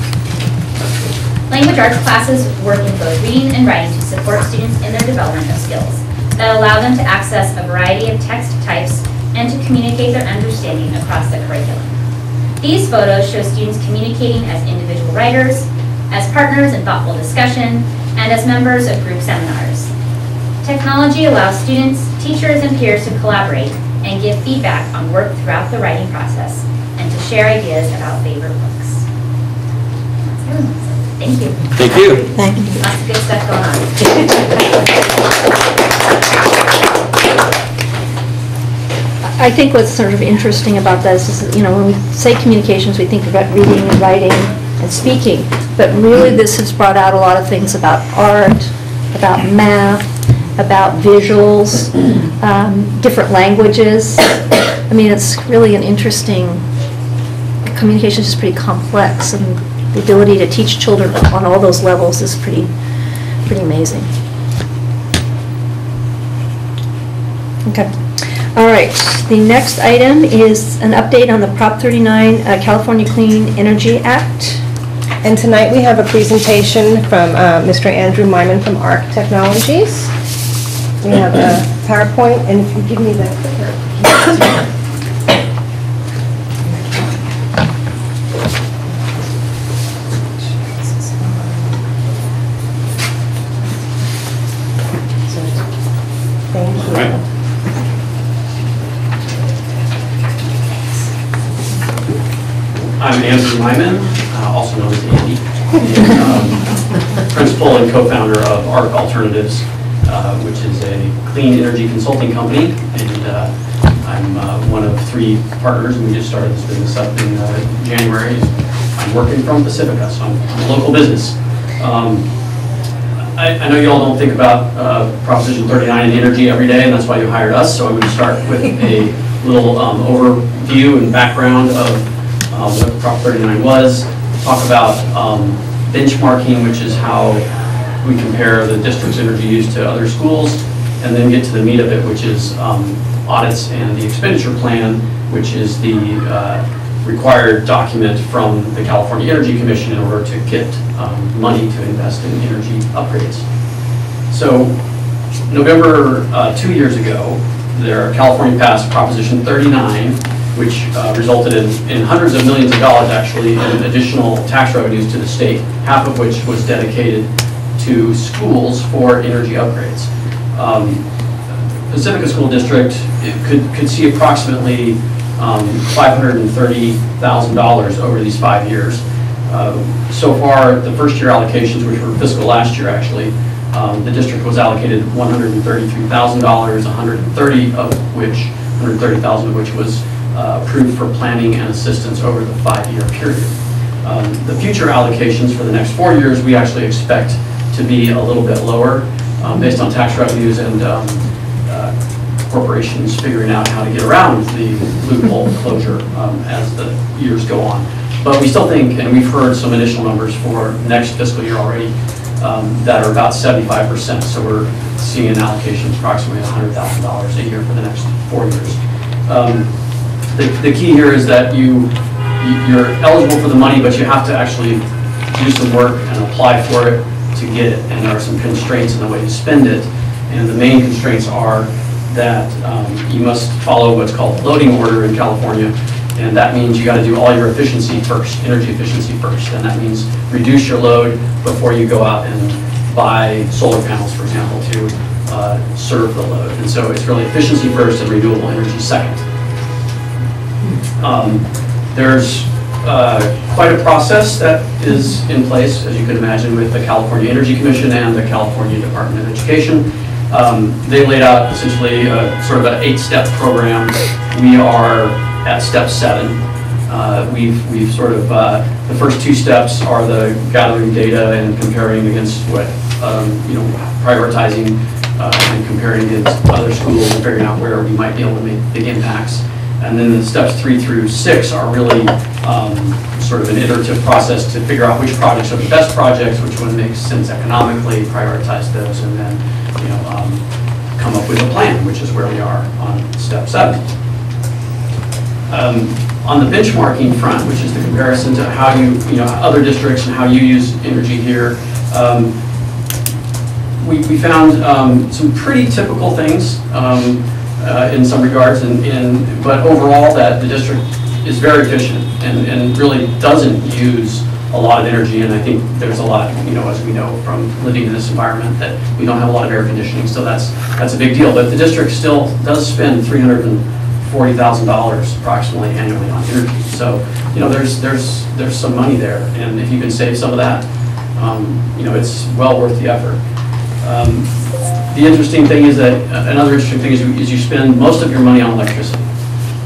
Language arts classes work in both reading and writing to support students in their development of skills that allow them to access a variety of text types and to communicate their understanding across the curriculum. These photos show students communicating as individual writers, as partners in thoughtful discussion, and as members of group seminars. Technology allows students, teachers, and peers to collaborate and give feedback on work throughout the writing process and to share ideas about favorite books. That's everyone. Thank you. Thank you. Thank you. Lots of good stuff going on. I think what's sort of interesting about this is, you know, when we say communications, we think about reading and writing and speaking, but really this has brought out a lot of things about art, about math, about visuals, um, different languages. I mean, it's really an interesting, communication is pretty complex, and the ability to teach children on all those levels is pretty, pretty amazing. Okay. All right, the next item is an update on the Prop 39 uh, California Clean Energy Act. And tonight we have a presentation from uh, Mr. Andrew Lyman from ARC Technologies. We have a PowerPoint, and if you give me the Andrew Lyman, uh, also known as Andy. and um, principal and co-founder of Arc Alternatives, uh, which is a clean energy consulting company. And uh, I'm uh, one of three partners, and we just started this business up in uh, January. I'm working from Pacifica, so I'm a local business. Um, I, I know you all don't think about uh, Proposition 39 in energy every day, and that's why you hired us, so I'm going to start with a little um, overview and background of uh, what Prop 39 was, talk about um, benchmarking, which is how we compare the district's energy use to other schools, and then get to the meat of it, which is um, audits and the expenditure plan, which is the uh, required document from the California Energy Commission in order to get um, money to invest in energy upgrades. So November, uh, two years ago, there, California passed Proposition 39, which uh, resulted in, in hundreds of millions of dollars actually in additional tax revenues to the state, half of which was dedicated to schools for energy upgrades. Um, Pacifica School District could, could see approximately um, $530,000 over these five years. Uh, So far, the first year allocations, which were fiscal last year actually, um, the district was allocated $133,000, 130 of which, 130,000 of which was uh, approved for planning and assistance over the five-year period. Um, The future allocations for the next four years, we actually expect to be a little bit lower um, based on tax revenues and um, uh, corporations figuring out how to get around the loophole closure um, as the years go on. But we still think, and we've heard some initial numbers for next fiscal year already, um, that are about 75%. So we're seeing an allocation of approximately $100,000 a year for the next four years. The the key here is that you, you- you're eligible for the money, but you have to actually do some work and apply for it to get it. And there are some constraints in the way you spend it. And the main constraints are that um, you must follow what's called loading order in California. And that means you got to do all your efficiency first, energy efficiency first. And that means reduce your load before you go out and buy solar panels, for example, to uh, serve the load. And so it's really efficiency first and renewable energy second. Um, There's uh, quite a process that is in place, as you can imagine, with the California Energy Commission and the California Department of Education. Um, They laid out essentially a sort of an eight-step program. We are at step seven. Uh, We've, we've sort of, uh, the first two steps are the gathering data and comparing against what, um, you know, prioritizing uh, and comparing against other schools and figuring out where we might be able to make big impacts. And then the steps three through six are really um, sort of an iterative process to figure out which projects are the best projects, which one makes sense economically, prioritize those, and then, you know, um, come up with a plan, which is where we are on step seven. Um, On the benchmarking front, which is the comparison to how you, you know, other districts and how you use energy here, um, we, we found um, some pretty typical things um, uh, in some regards, and, and, but overall, that the district is very efficient and, and really doesn't use a lot of energy, and I think there's a lot, you know, as we know from living in this environment, that we don't have a lot of air conditioning, so that's, that's a big deal. But the district still does spend $340,000 approximately annually on energy. So, you know, there's, there's, there's some money there, and if you can save some of that, um, you know, it's well worth the effort. Um, The interesting thing is that, uh, another interesting thing is you, is you spend most of your money on electricity,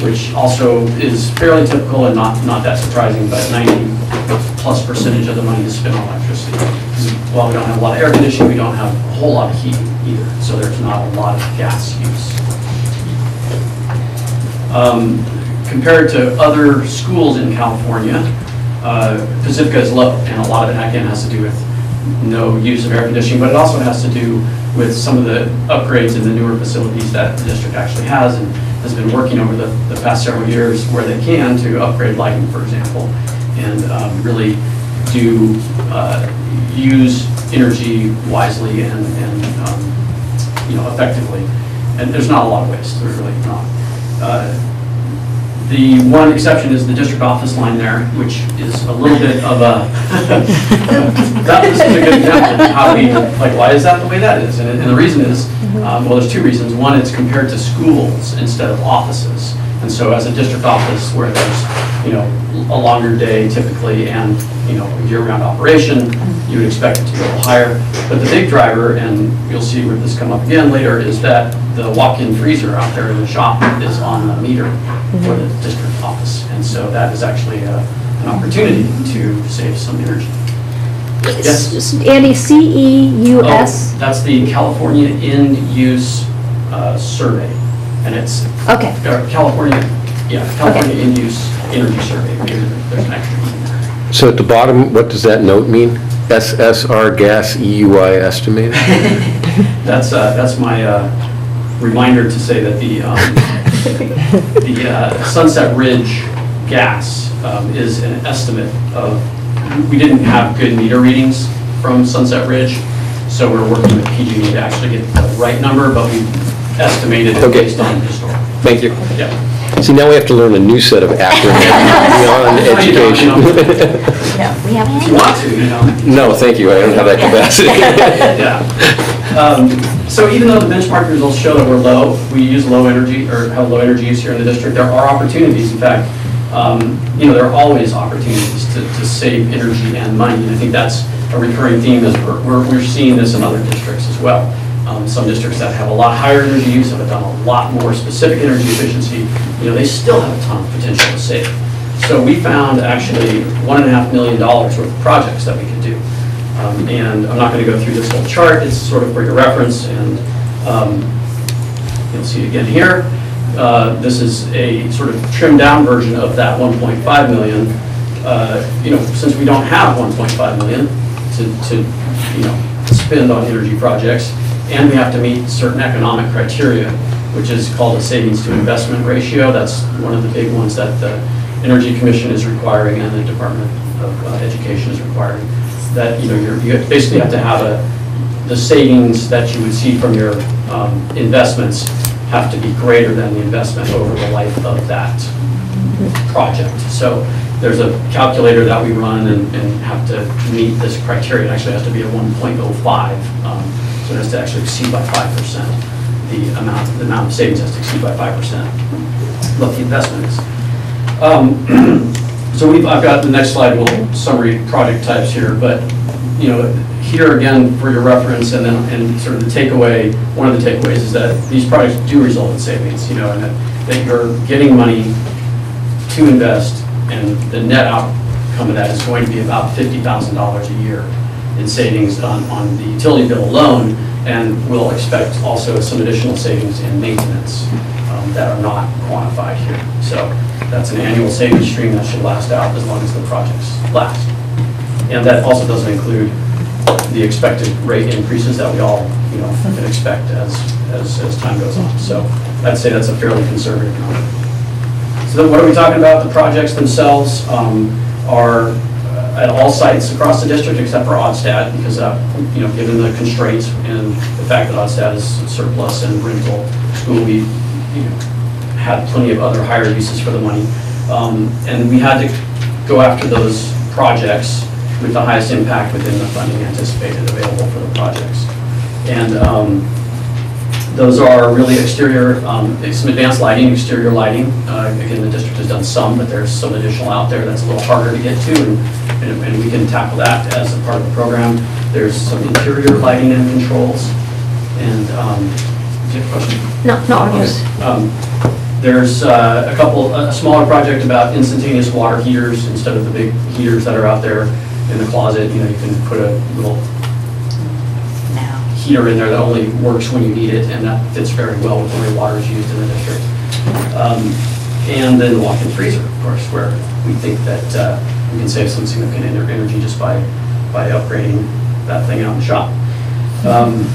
which also is fairly typical and not, not that surprising, but 90 plus percentage of the money is spent on electricity. While we don't have a lot of air conditioning, we don't have a whole lot of heat either, so there's not a lot of gas use. Um, Compared to other schools in California, uh, Pacifica is low, and a lot of it, again, has to do with no use of air conditioning, but it also has to do with some of the upgrades in the newer facilities that the district actually has and has been working over the, the past several years where they can to upgrade lighting, for example, and um, really do uh, use energy wisely and, and um, you know, effectively. And there's not a lot of waste, there's really not. Uh, the one exception is the district office line there, which is a little bit of a, that this is a good example of how we, like, why is that the way that is? And and the reason is, um, well, there's two reasons. One, it's compared to schools instead of offices. And so as a district office where there's, you know, a longer day typically and you know, a year-round operation, you would expect it to go a little higher. But the big driver, and you'll see where this come up again later, is that the walk-in freezer out there in the shop is on the meter for the district office. And so that is actually uh, an opportunity to save some energy. Yes? Andy, CEUS? Oh, That's the California End Use uh, Survey, and it's. Okay. California, yeah, California End Use Energy Survey, Maybe there's an there. So at the bottom, what does that note mean? SSR gas EUI estimated? That's, uh, that's my uh, reminder to say that the, um, the uh, Sunset Ridge gas um, is an estimate of, we didn't have good meter readings from Sunset Ridge, so we're working with PG&E to actually get the right number, but we estimated it Okay. based on historical. Thank you. Yeah. See, now we have to learn a new set of acronyms beyond education. No, you don't, you don't. education. we have If you want to, you know. No, thank you, I don't have that capacity. Yeah. Um, So even though the benchmark results show that we're low, we use low energy, or have low energy use here in the district, there are opportunities. In fact, um, you know, there are always opportunities to, to save energy and money. And I think that's a recurring theme as we're, we're we're seeing this in other districts as well. Um, Some districts that have a lot higher energy use have done a lot more specific energy efficiency, you know, they still have a ton of potential to save. So we found actually one and a half million dollars worth of projects that we could do. Um, And I'm not going to go through this whole chart, it's sort of for your reference, and um, you'll see it again here. Uh, This is a sort of trimmed down version of that 1.5 million. Uh, You know, since we don't have 1.5 million to, to, you know, spend on energy projects, and we have to meet certain economic criteria, which is called a savings to investment ratio. That's one of the big ones that the Energy Commission is requiring and the Department of uh, Education is requiring. That, you know, you basically have to have a, the savings that you would see from your um, investments have to be greater than the investment over the life of that project. So there's a calculator that we run and, and have to meet this criteria. It actually has to be a 1.05. um, It has to actually exceed by 5%. The amount, the amount of savings has to exceed by 5% what the investment is. Um, So we've, I've got the next slide, little summary project types here, but, you know, here again, for your reference, and then, and sort of the takeaway, one of the takeaways is that these projects do result in savings, you know, and that, that you're getting money to invest, and the net outcome of that is going to be about fifty thousand dollars a year in savings on, on the utility bill alone, and we'll expect also some additional savings in maintenance um, that are not quantified here. So that's an annual savings stream that should last out as long as the projects last. And that also doesn't include the expected rate increases that we all, you know, can expect as, as, as time goes on. So I'd say that's a fairly conservative number. So then what are we talking about? The projects themselves um, are at all sites across the district except for Oddstad, because, uh, you know, given the constraints and the fact that Oddstad is surplus and rental school, we, you know, had plenty of other higher uses for the money. Um, And we had to go after those projects with the highest impact within the funding anticipated available for the projects. And um, those are really exterior, um, some advanced lighting, exterior lighting. Uh, Again, the district has done some, but there's some additional out there that's a little harder to get to, and- and and we can tackle that as a part of the program. There's some interior lighting and controls, and, um, do you have a question? No, no, I'm Okay. Um, There's uh, a couple, a a smaller project about instantaneous water heaters instead of the big heaters that are out there in the closet. You know, you can put a little heater in there that only works when you need it, and that fits very well with the way water is used in the district. Um, And then the walk-in freezer, of course, where we think that uh, we can save some significant energy just by, by upgrading that thing out in the shop. Um,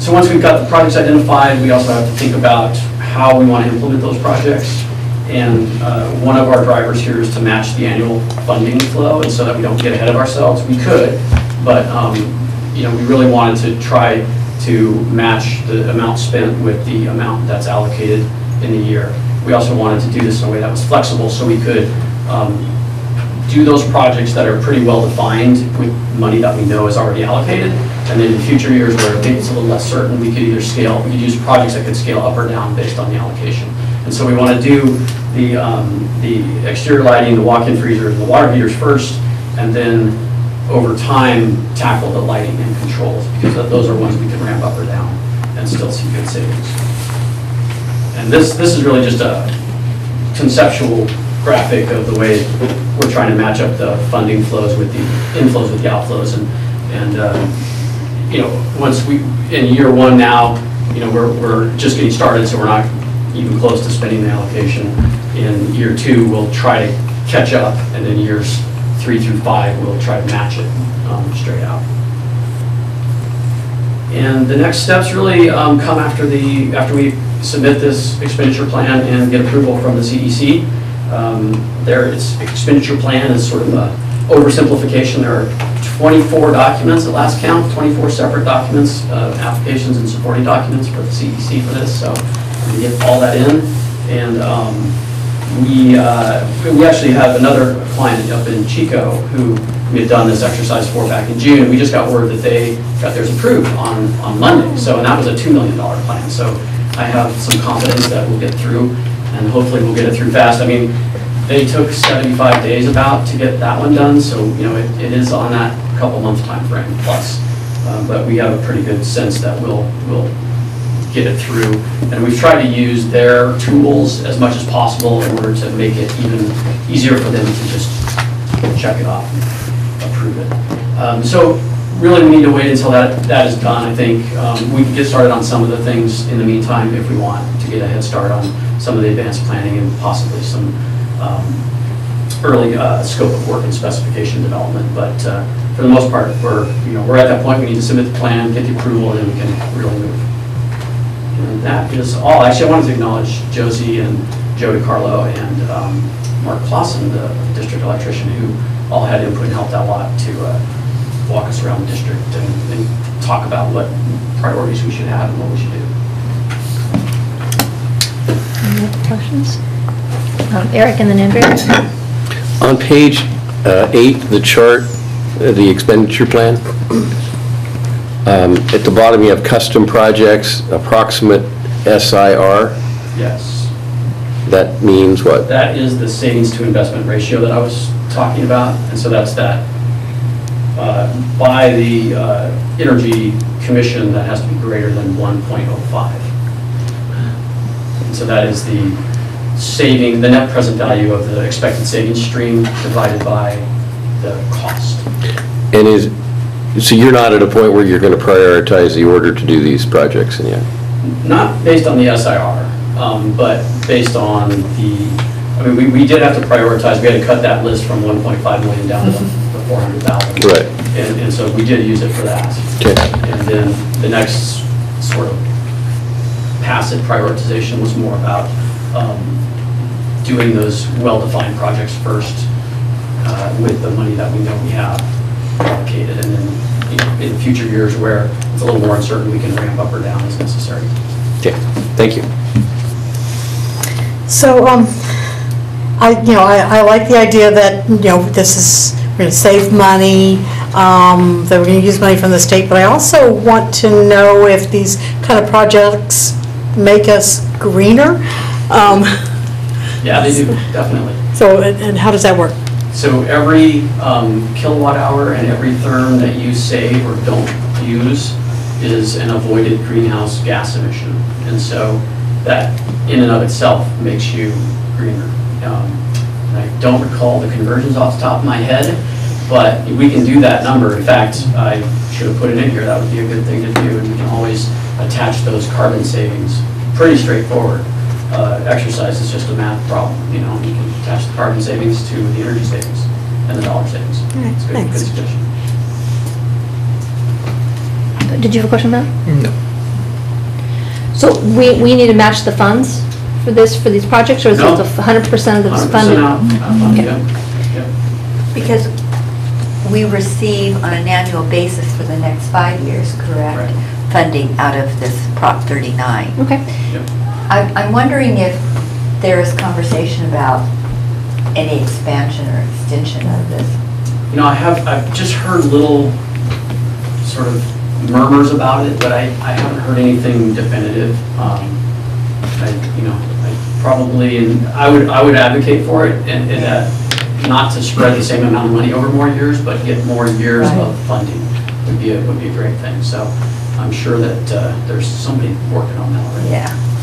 So once we've got the projects identified, we also have to think about how we want to implement those projects. And uh, one of our drivers here is to match the annual funding flow, and so that we don't get ahead of ourselves. We could, but, um, you know, we really wanted to try to match the amount spent with the amount that's allocated in the year. We also wanted to do this in a way that was flexible, so we could um, do those projects that are pretty well-defined with money that we know is already allocated. And then in future years where maybe it's a little less certain, we could either scale, we could use projects that could scale up or down based on the allocation. And so we want to do the, um, the exterior lighting, the walk-in freezers, and the water heaters first, and then over time, tackle the lighting and controls, because those are ones we can ramp up or down and still see good savings. And this, this is really just a conceptual graphic of the way we're trying to match up the funding flows with the inflows with the outflows. And, and, uh, you know, once we, in year one now, you know, we're, we're just getting started, so we're not even close to spending the allocation. In year two, we'll try to catch up, and then years three through five, we'll try to match it um, straight out. And the next steps really um, come after the, after we submit this expenditure plan and get approval from the CEC. Um, expenditure plan is sort of oversimplification. There are 24 documents at last count, 24 separate documents, uh, applications and supporting documents for the CEC for this, so we get all that in. And um, we, uh, we actually have another client up in Chico who we had done this exercise for back in June. We just got word that they got theirs approved on, on Monday. So, and that was a $2 million plan. So I have some confidence that we'll get through and hopefully we'll get it through fast. I mean, they took 75 days about to get that one done. So, you know, it, it is on that couple month time frame plus. Um, but we have a pretty good sense that we'll, we'll get it through. And we've tried to use their tools as much as possible in order to make it even easier for them to just check it off, and approve it. Um, So really, we need to wait until that, that is done, I think. Um, We can get started on some of the things in the meantime if we want to get a head start on some of the advanced planning and possibly some um, early uh, scope of work and specification development. But uh, for the most part, we're, you know, we're at that point, we need to submit the plan, get the approval, and then we can really move. And that is all. Actually, I wanted to acknowledge Josie and Joe Carlo and um, Mark Clausen, the district electrician, who all had input and helped out a lot to uh, walk us around the district and and talk about what priorities we should have and what we should do. Any other questions? Um, Eric and then Andrea? On page uh, eight, the chart, uh, the expenditure plan, um, at the bottom you have custom projects, approximate SIR. Yes. That means what? That is the savings to investment ratio that I was talking about, and so that's that, uh, by the uh, Energy Commission, that has to be greater than 1.05. And so that is the saving, the net present value of the expected savings stream divided by the cost. And is, so you're not at a point where you're going to prioritize the order to do these projects in yet? Not based on the SIR, um, but based on the, I mean, we, we did have to prioritize, we had to cut that list from 1.5 million down to 400,000. Right. And, and so we did use it for that. Okay. And then the next sort of passive prioritization was more about um, doing those well-defined projects first uh, with the money that we know we have allocated. And then you in future years where it's a little more uncertain, we can ramp up or down as necessary. Okay, thank you. So, um, I, you know, I, I like the idea that, you know, this is, we're gonna save money, um, that we're gonna use money from the state, but I also want to know if these kind of projects make us greener. Um, Yeah, they do, definitely. so, and and how does that work? So every um, kilowatt hour and every therm that you save or don't use is an avoided greenhouse gas emission. And so that in and of itself makes you greener. Um, I don't recall the conversions off the top of my head, but we can do that number. In fact, I should have put it in here, that would be a good thing to do, and we can always attach those carbon savings. Pretty straightforward uh, exercise, is just a math problem, you know, you can attach the carbon savings to the energy savings and the dollar savings. right, It's a good, good suggestion. Did you have a question, Matt? No. So we, we need to match the funds for this, for these projects, or is it No. the 100% of the 100% funding? out, out funded, Okay. yeah, yeah. Because we receive on an annual basis for the next five years, correct? Funding out of this Prop 39. Okay. I- I'm wondering if there is conversation about any expansion or extension of this. You know, I have, I've just heard little sort of murmurs about it, but I, I haven't heard anything definitive. Um, I, you know, I probably, and I would, I would advocate for it, and, and that not to spread the same amount of money over more years, but get more years Right. of funding would be, a would be a great thing. So I'm sure that uh, there's somebody working on that already. Yeah.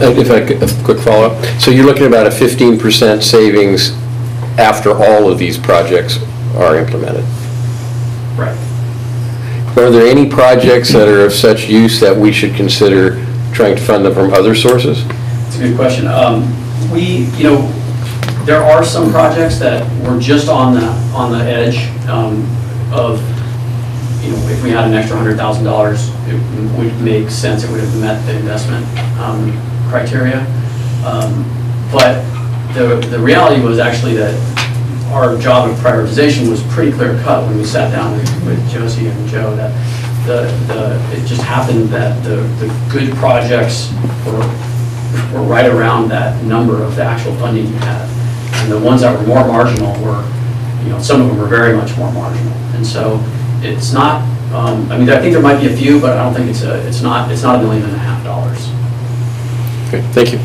Uh, If I could, a quick follow-up. So you're looking at about a 15% savings after all of these projects are implemented? Right. Are there any projects that are of such use that we should consider trying to fund them from other sources? It's a good question. Um, We, you know, there are some projects that were just on the, on the edge um, of, you know, if we had an extra hundred thousand dollars, it would make sense, it would have met the investment um, criteria. Um, But the, the reality was actually that our job of prioritization was pretty clear cut when we sat down with with Josie and Joe, that the, the, it just happened that the, the good projects were, were right around that number of the actual funding you had. And the ones that were more marginal were, you know, some of them were very much more marginal. And so it's not, um, I mean, I think there might be a few, but I don't think it's a, it's not, it's not a million and a half dollars. Okay, thank you.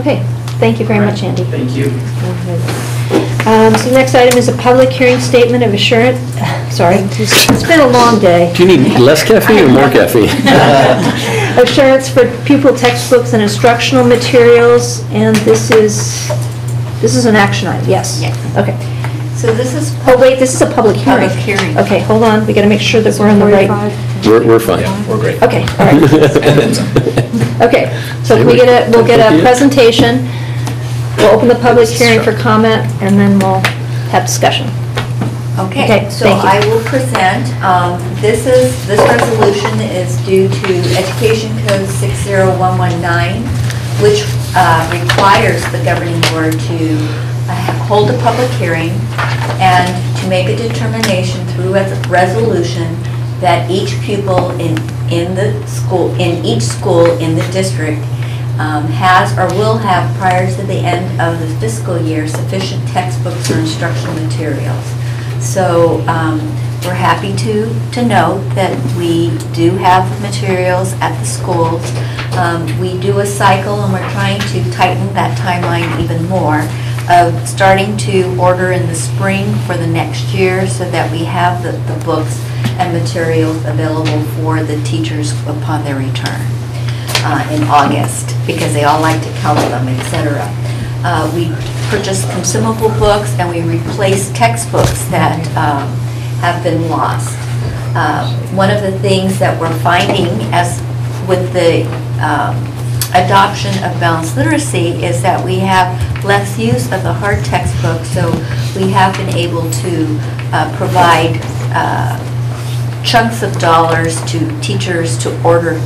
Okay, thank you very much, Andy. Thank you. Um, So the next item is a public hearing statement of assurance, sorry, it's been a long day. Do you need less caffeine or more caffeine? Assurance for pupil textbooks and instructional materials, and this is, this is an action item, yes? Yes. Okay. So this is. Oh, wait, this is a public hearing. Public hearing. Okay, hold on, we gotta make sure that we're in the right. We're, we're fine. We're great. Okay, all right. Okay, so we get a, we'll get a presentation, we'll open the public hearing for comment, and then we'll have discussion. Okay, Okay, so thank you. I will present, um, this is, this resolution is due to Education Code 60119, which uh, requires the governing board to hold a public hearing and to make a determination through a resolution that each pupil in, in the school, in each school in the district um, has or will have prior to the end of the fiscal year sufficient textbooks or instructional materials. So um, we're happy to, to note that we do have materials at the schools. Um, We do a cycle, and we're trying to tighten that timeline even more of starting to order in the spring for the next year so that we have the, the books and materials available for the teachers upon their return uh, in August, because they all like to count them, etc. Uh, We purchase consumable books, and we replace textbooks that um, have been lost. Uh, One of the things that we're finding as with the um, adoption of balanced literacy is that we have less use of the hard textbook, so we have been able to uh, provide uh, chunks of dollars to teachers to order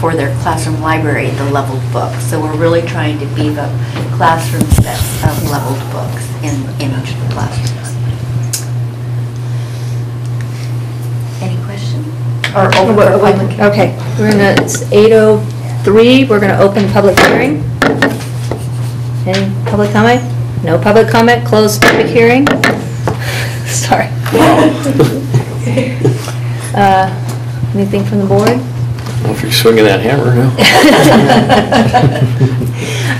for their classroom library, the leveled books. So we're really trying to beef up classroom sets of leveled books in, in each of the classrooms. Any question? Or open for public? Okay, we're gonna, it's 8:03, we're gonna open public hearing. Any public comment? No public comment, close public hearing. Sorry. Uh, Anything from the board? Well, If you're swinging that hammer, no.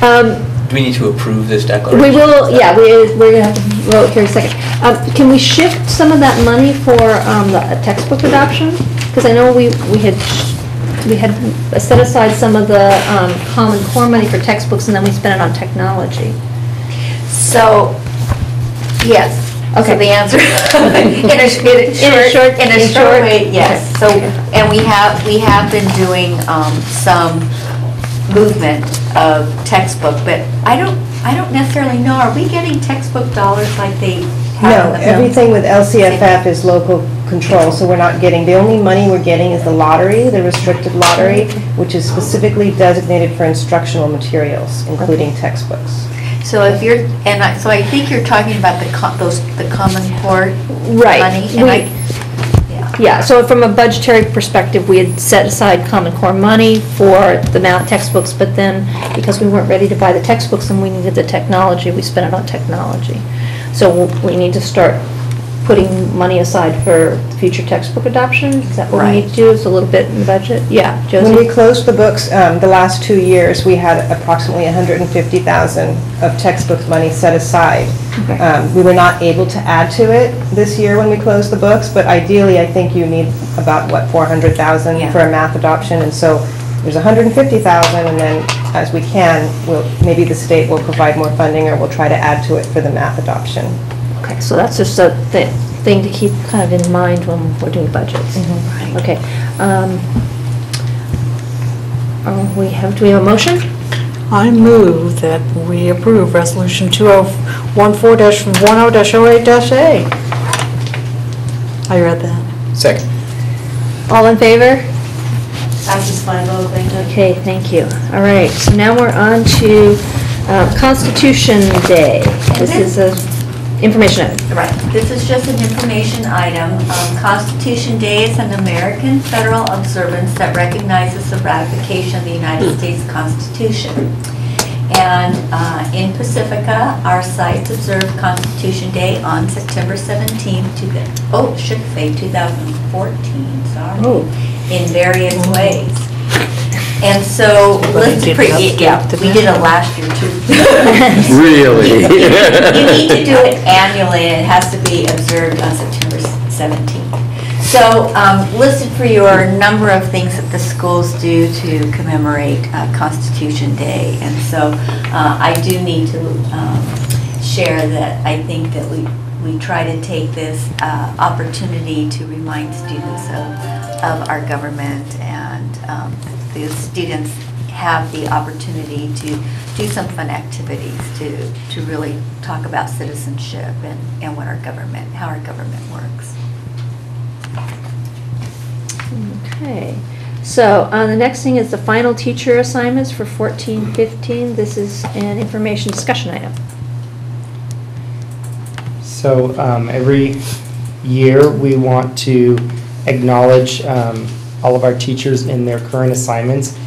Um, Do we need to approve this declaration? We will, yeah, we, we're gonna have to vote here in a second. Um, Can we shift some of that money for um, the textbook adoption? Because I know we, we had, we had set aside some of the um, Common Core money for textbooks, and then we spent it on technology. So, yes. Okay. So Okay. the answer, in a, in a short, short- in a in short short? way, yes. So, and we have, we have been doing um, some movement of textbook, but I don't, I don't necessarily know, are we getting textbook dollars like they have? No, the- everything with LCFF is local control, so we're not getting, the only money we're getting is the lottery, the restricted lottery, which is specifically designated for instructional materials, including textbooks. So if you're, and I, so I think you're talking about the, co- those, the Common Core Right. money? And I, We- Yeah, so from a budgetary perspective, we had set aside Common Core money for the amount of textbooks, but then because we weren't ready to buy the textbooks and we needed the technology, we spent it on technology. So we need to start putting money aside for future textbook adoption? Is that what we need to do, is a little bit in the budget? Yeah, When we Josie? closed the books, um, the last two years, we had approximately 150,000 of textbook money set aside. Okay. Um, We were not able to add to it this year when we closed the books, but ideally, I think you need about, what, 400,000 Yeah. for a math adoption? And so there's 150,000, and then as we can, we'll, maybe the state will provide more funding, or we'll try to add to it for the math adoption. Okay, so that's just a thi- thing to keep kind of in mind when we're doing budgets. Okay. um, uh, We have, do we have a motion? I move that we approve Resolution 2014-10-08-A. I read that. Second. All in favor? Passes five thank you. Okay, thank you. All right, so now we're on to uh, Constitution Day. This is a information item. Right, this is just an information item. Um, Constitution Day is an American federal observance that recognizes the ratification of the United States Constitution. And uh, in Pacifica, our sites observe Constitution Day on September 17th, to the- oh, should say 2014, sorry, Oh. in various ways. And so, But let's, we did pre- it up- yeah, we we? did it last year too. Really? You need to do it annually, and it has to be observed on September 17th. So um, listed for you are a number of things that the schools do to commemorate uh, Constitution Day. And so uh, I do need to um, share that I think that we, we try to take this uh, opportunity to remind students of, of our government and um, the students have the opportunity to do some fun activities to, to really talk about citizenship and, and what our government, how our government works. Okay, so uh, the next thing is the final teacher assignments for 14, 15. This is an information discussion item. So um, every year, we want to acknowledge um, all of our teachers in their current assignments.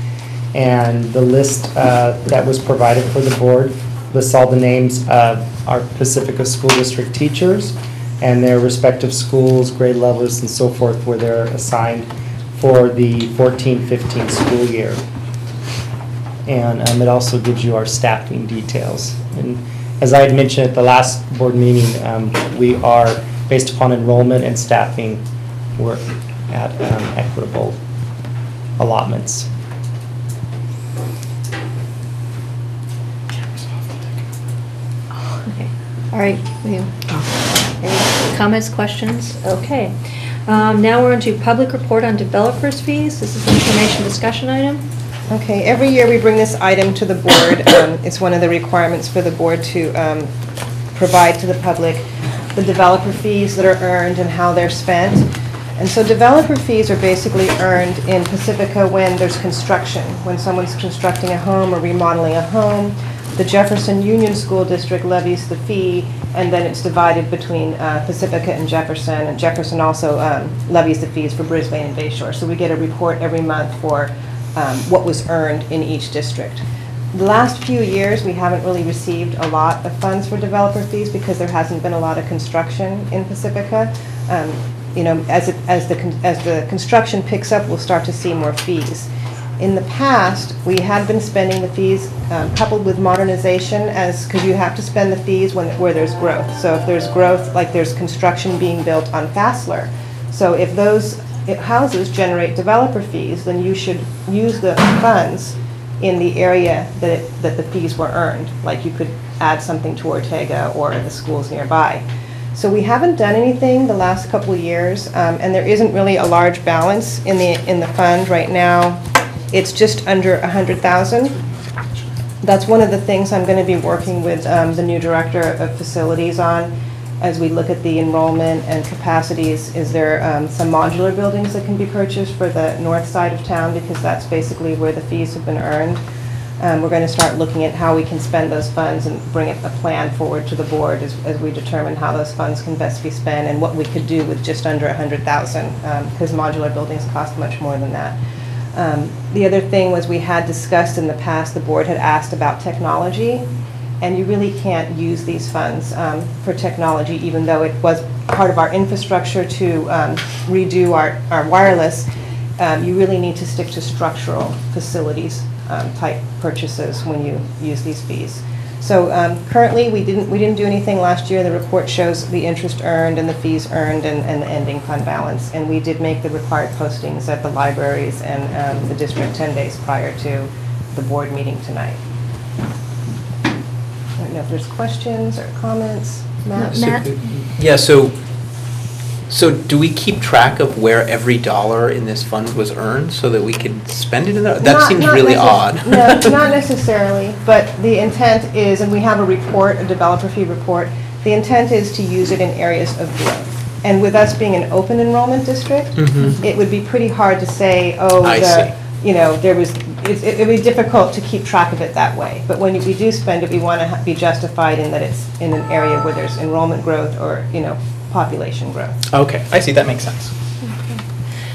And the list uh, that was provided for the board lists all the names of our Pacifica School District teachers and their respective schools, grade levels, and so forth, where they're assigned for the 14-15 school year. And um, it also gives you our staffing details. And as I had mentioned at the last board meeting, um, we are, based upon enrollment and staffing, we're at um, equitable allotments. Okay, all right. we- Any comments, questions? Okay. Um, Now we're into public report on developers fees. This is an information discussion item. Okay, every year we bring this item to the board. Um, It's one of the requirements for the board to um, provide to the public the developer fees that are earned and how they're spent. And so developer fees are basically earned in Pacifica when there's construction, when someone's constructing a home or remodeling a home. The Jefferson Union School District levies the fee, and then it's divided between uh, Pacifica and Jefferson. And Jefferson also um, levies the fees for Brisbane and Bayshore. So we get a report every month for um, what was earned in each district. The last few years, we haven't really received a lot of funds for developer fees because there hasn't been a lot of construction in Pacifica. Um, You know, as it, as the, as the construction picks up, we'll start to see more fees. In the past, we had been spending the fees um, coupled with modernization as, because you have to spend the fees when, where there's growth. So if there's growth, like there's construction being built on Fassler. So if those houses generate developer fees, then you should use the funds in the area that, it- that the fees were earned. Like you could add something to Ortega or the schools nearby. So we haven't done anything the last couple of years, um, and there isn't really a large balance in the, in the fund right now. It's just under a hundred thousand. That's one of the things I'm gonna be working with, um, the new director of facilities on as we look at the enrollment and capacities. Is there, um, some modular buildings that can be purchased for the north side of town, because that's basically where the fees have been earned. Um, We're going to start looking at how we can spend those funds and bring a plan forward to the board as, as we determine how those funds can best be spent and what we could do with just under a hundred thousand, because modular buildings cost much more than that. Um, The other thing was we had discussed in the past, the board had asked about technology, and you really can't use these funds um, for technology, even though it was part of our infrastructure to um, redo our our wireless. Um, You really need to stick to structural facilities um, type purchases when you use these fees. So um, currently, we didn't, we didn't do anything last year. The report shows the interest earned and the fees earned and and the ending fund balance. And we did make the required postings at the libraries and um, the district 10 days prior to the board meeting tonight. I don't know if there's questions or comments. Matt? So- Yeah, so, so do we keep track of where every dollar in this fund was earned so that we could spend it in the, that Not- seems not really necess- odd. No, not necessarily, but the intent is, and we have a report, a developer fee report, the intent is to use it in areas of growth. And with us being an open enrollment district, Mhm. it would be pretty hard to say, oh, I the, you know, there was, it- it'd be difficult to keep track of it that way. But when we do spend it, we want to be justified in that it's in an area where there's enrollment growth or, you know, population growth. Okay, I see, that makes sense.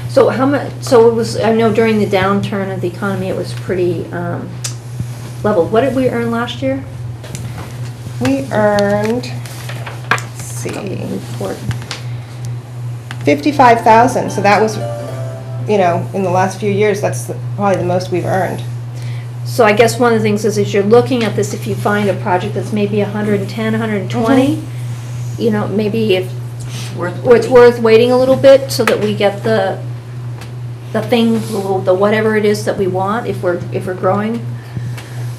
So how much, so it was, I know during the downturn of the economy, it was pretty um, level. What did we earn last year? We earned, let's see. 55,000, so that was, you know, in the last few years, that's the- probably the most we've earned. So I guess one of the things is, as you're looking at this, if you find a project that's maybe 110, 120, you know, maybe if, or it's worth waiting a little bit so that we get the, the thing, the whatever it is that we want, if we're, if we're growing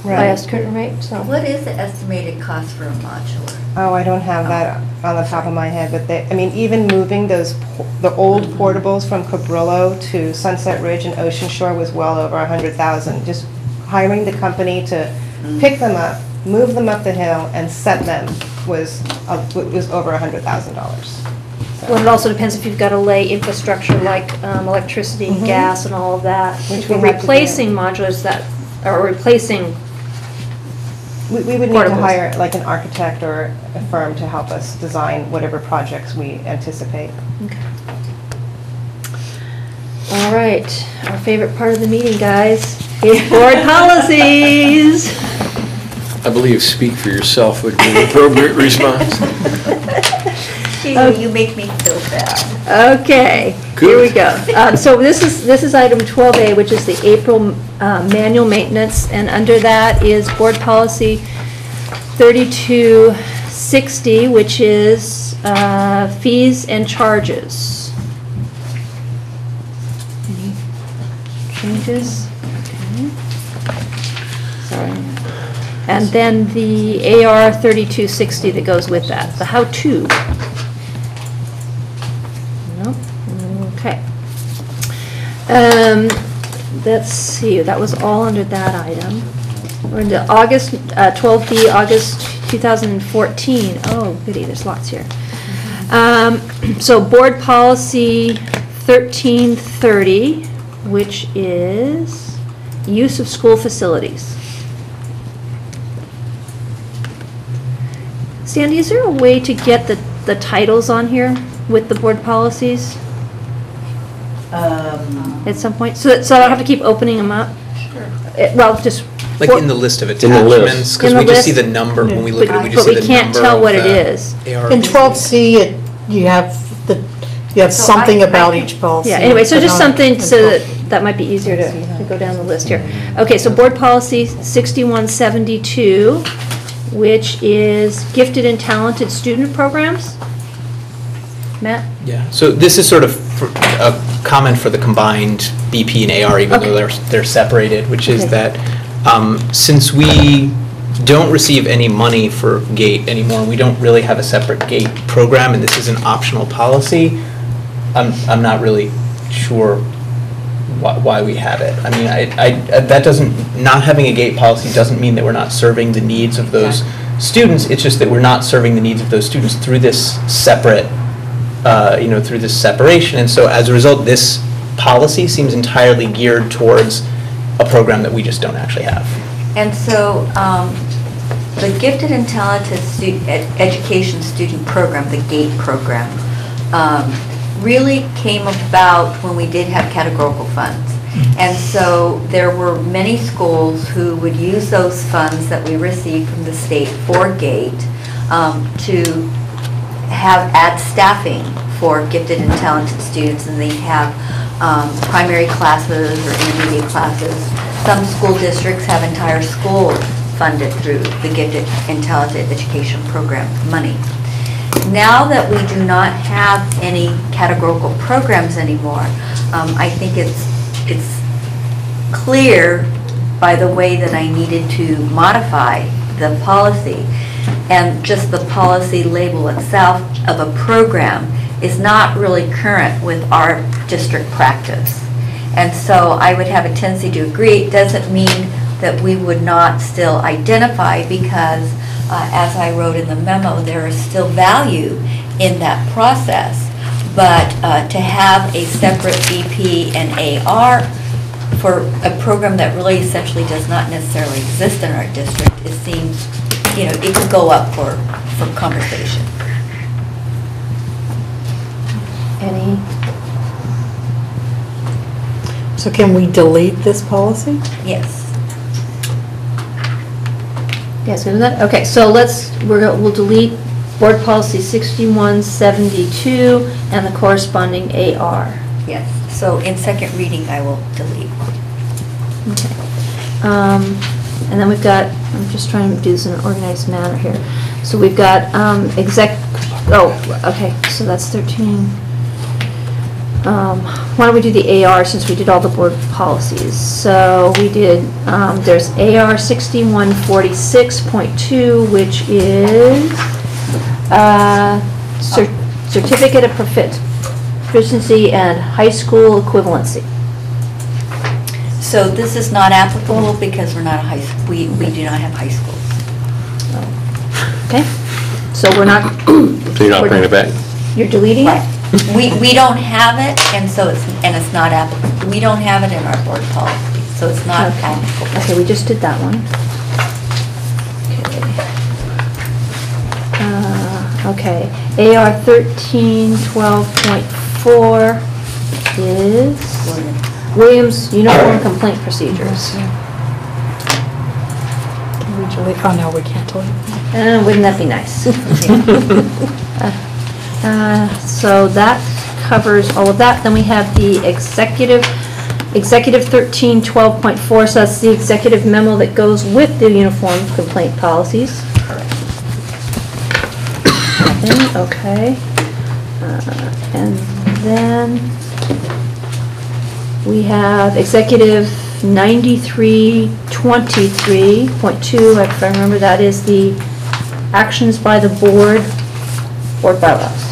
by a Right. certain rate, so. What is the estimated cost for a modular? Oh, I don't have that on the top of my head, but they, I mean, even moving those, po- the old mm-hmm. portables from Cabrillo to Sunset Ridge and Ocean Shore was well over a hundred thousand. Just hiring the company to mm. pick them up, move them up the hill, and set them was, uh, was over a hundred thousand dollars. Well, it also depends if you've got to lay infrastructure like um, electricity and Mhm. gas and all of that. Which If we we're have to do. replacing modulars that, or replacing, We, we would need to Portables. hire like an architect or a firm to help us design whatever projects we anticipate. Okay. All right, our favorite part of the meeting, guys, is board policies. I believe speak for yourself would be an appropriate response. You make me feel bad. Okay, here we go. Um, So this is, this is item 12A, which is the April uh, manual maintenance, and under that is board policy 3260, which is uh, fees and charges. Any changes? Okay. Sorry. And then the AR 3260 that goes with that, the how-to. No? Okay. Um, let's see, that was all under that item. We're into August, uh, 12B, August 2014. Oh, goody, there's lots here. Um, so board policy 1330, which is use of school facilities. Sandy, is there a way to get the, the titles on here with the board policies Um, at some point? So, that- so I don't have to keep opening them up? Sure. Well, just. Like in the list of In the list. attachments, because In the we just see list? the number, when we look at it, we But- just see but the we number can't tell of what it the is. ARPs. In 12C, it, you have the, you have So something I- about I- each policy. Yeah, anyway, so but just not something in so 12. that, that might be easier to, to go down the list here. Okay, so board policy 6172, which is gifted and talented student programs. Matt? Yeah, so this is sort of a comment for the combined BP and AR, even though they're, they're separated, which is that um, since we don't receive any money for GATE anymore, we don't really have a separate GATE program, and this is an optional policy, I'm, I'm not really sure why, why we have it. I mean, I, I, that doesn't, not having a GATE policy doesn't mean that we're not serving the needs of those students, it's just that we're not serving the needs of those students through this separate uh, you know, through this separation. And so as a result, this policy seems entirely geared towards a program that we just don't actually have. And so, um, the Gifted and Talented Education Student Program, the GATE program, um, really came about when we did have categorical funds. And so there were many schools who would use those funds that we received from the state for GATE um, to have, add staffing for gifted and talented students, and they have um, primary classes or intermediate classes. Some school districts have entire schools funded through the gifted and talented education program money. Now that we do not have any categorical programs anymore, um, I think it's, it's clear by the way that I needed to modify the policy. And just the policy label itself of a program is not really current with our district practice. And so I would have a tendency to agree. It doesn't mean that we would not still identify because, uh, as I wrote in the memo, there is still value in that process. But uh, to have a separate BP and AR for a program that really essentially does not necessarily exist in our district, it seems, you know, it could go up for, for conversation. Any, So can we delete this policy? Yes. Yes, that, okay, so let's, we're, go- we'll delete board policy 6172 and the corresponding AR. Yes. So in second reading, I will delete. Okay. Um, And then we've got, I'm just trying to do this in an organized manner here. So we've got um, exec, oh, okay, so that's 13. Um, Why don't we do the AR since we did all the board policies? So we did, um, there's AR 6146.2, which is uh, cer- certificate of profi- proficiency and high school equivalency. So this is not applicable because we're not a high, s- we, we do not have high schools. Okay? So we're not, So you're not bringing it back? you're deleting it? We, we don't have it, and so it's, and it's not applicable. We don't have it in our board policy, so it's not Okay. applicable. Okay, we just did that one. Okay. Uh, Okay, AR thirteen twelve point four is Williams Uniform Complaint Procedures. Can we delete, oh no, we can't delete. Uh, wouldn't that be nice? Uh, So that covers all of that. Then we have the executive, executive thirteen twelve point four, so that's the executive memo that goes with the uniform complaint policies. Nothing, Okay. Uh, And then we have executive ninety-three twenty-three point two, if I remember, that is the actions by the board, board bylaws.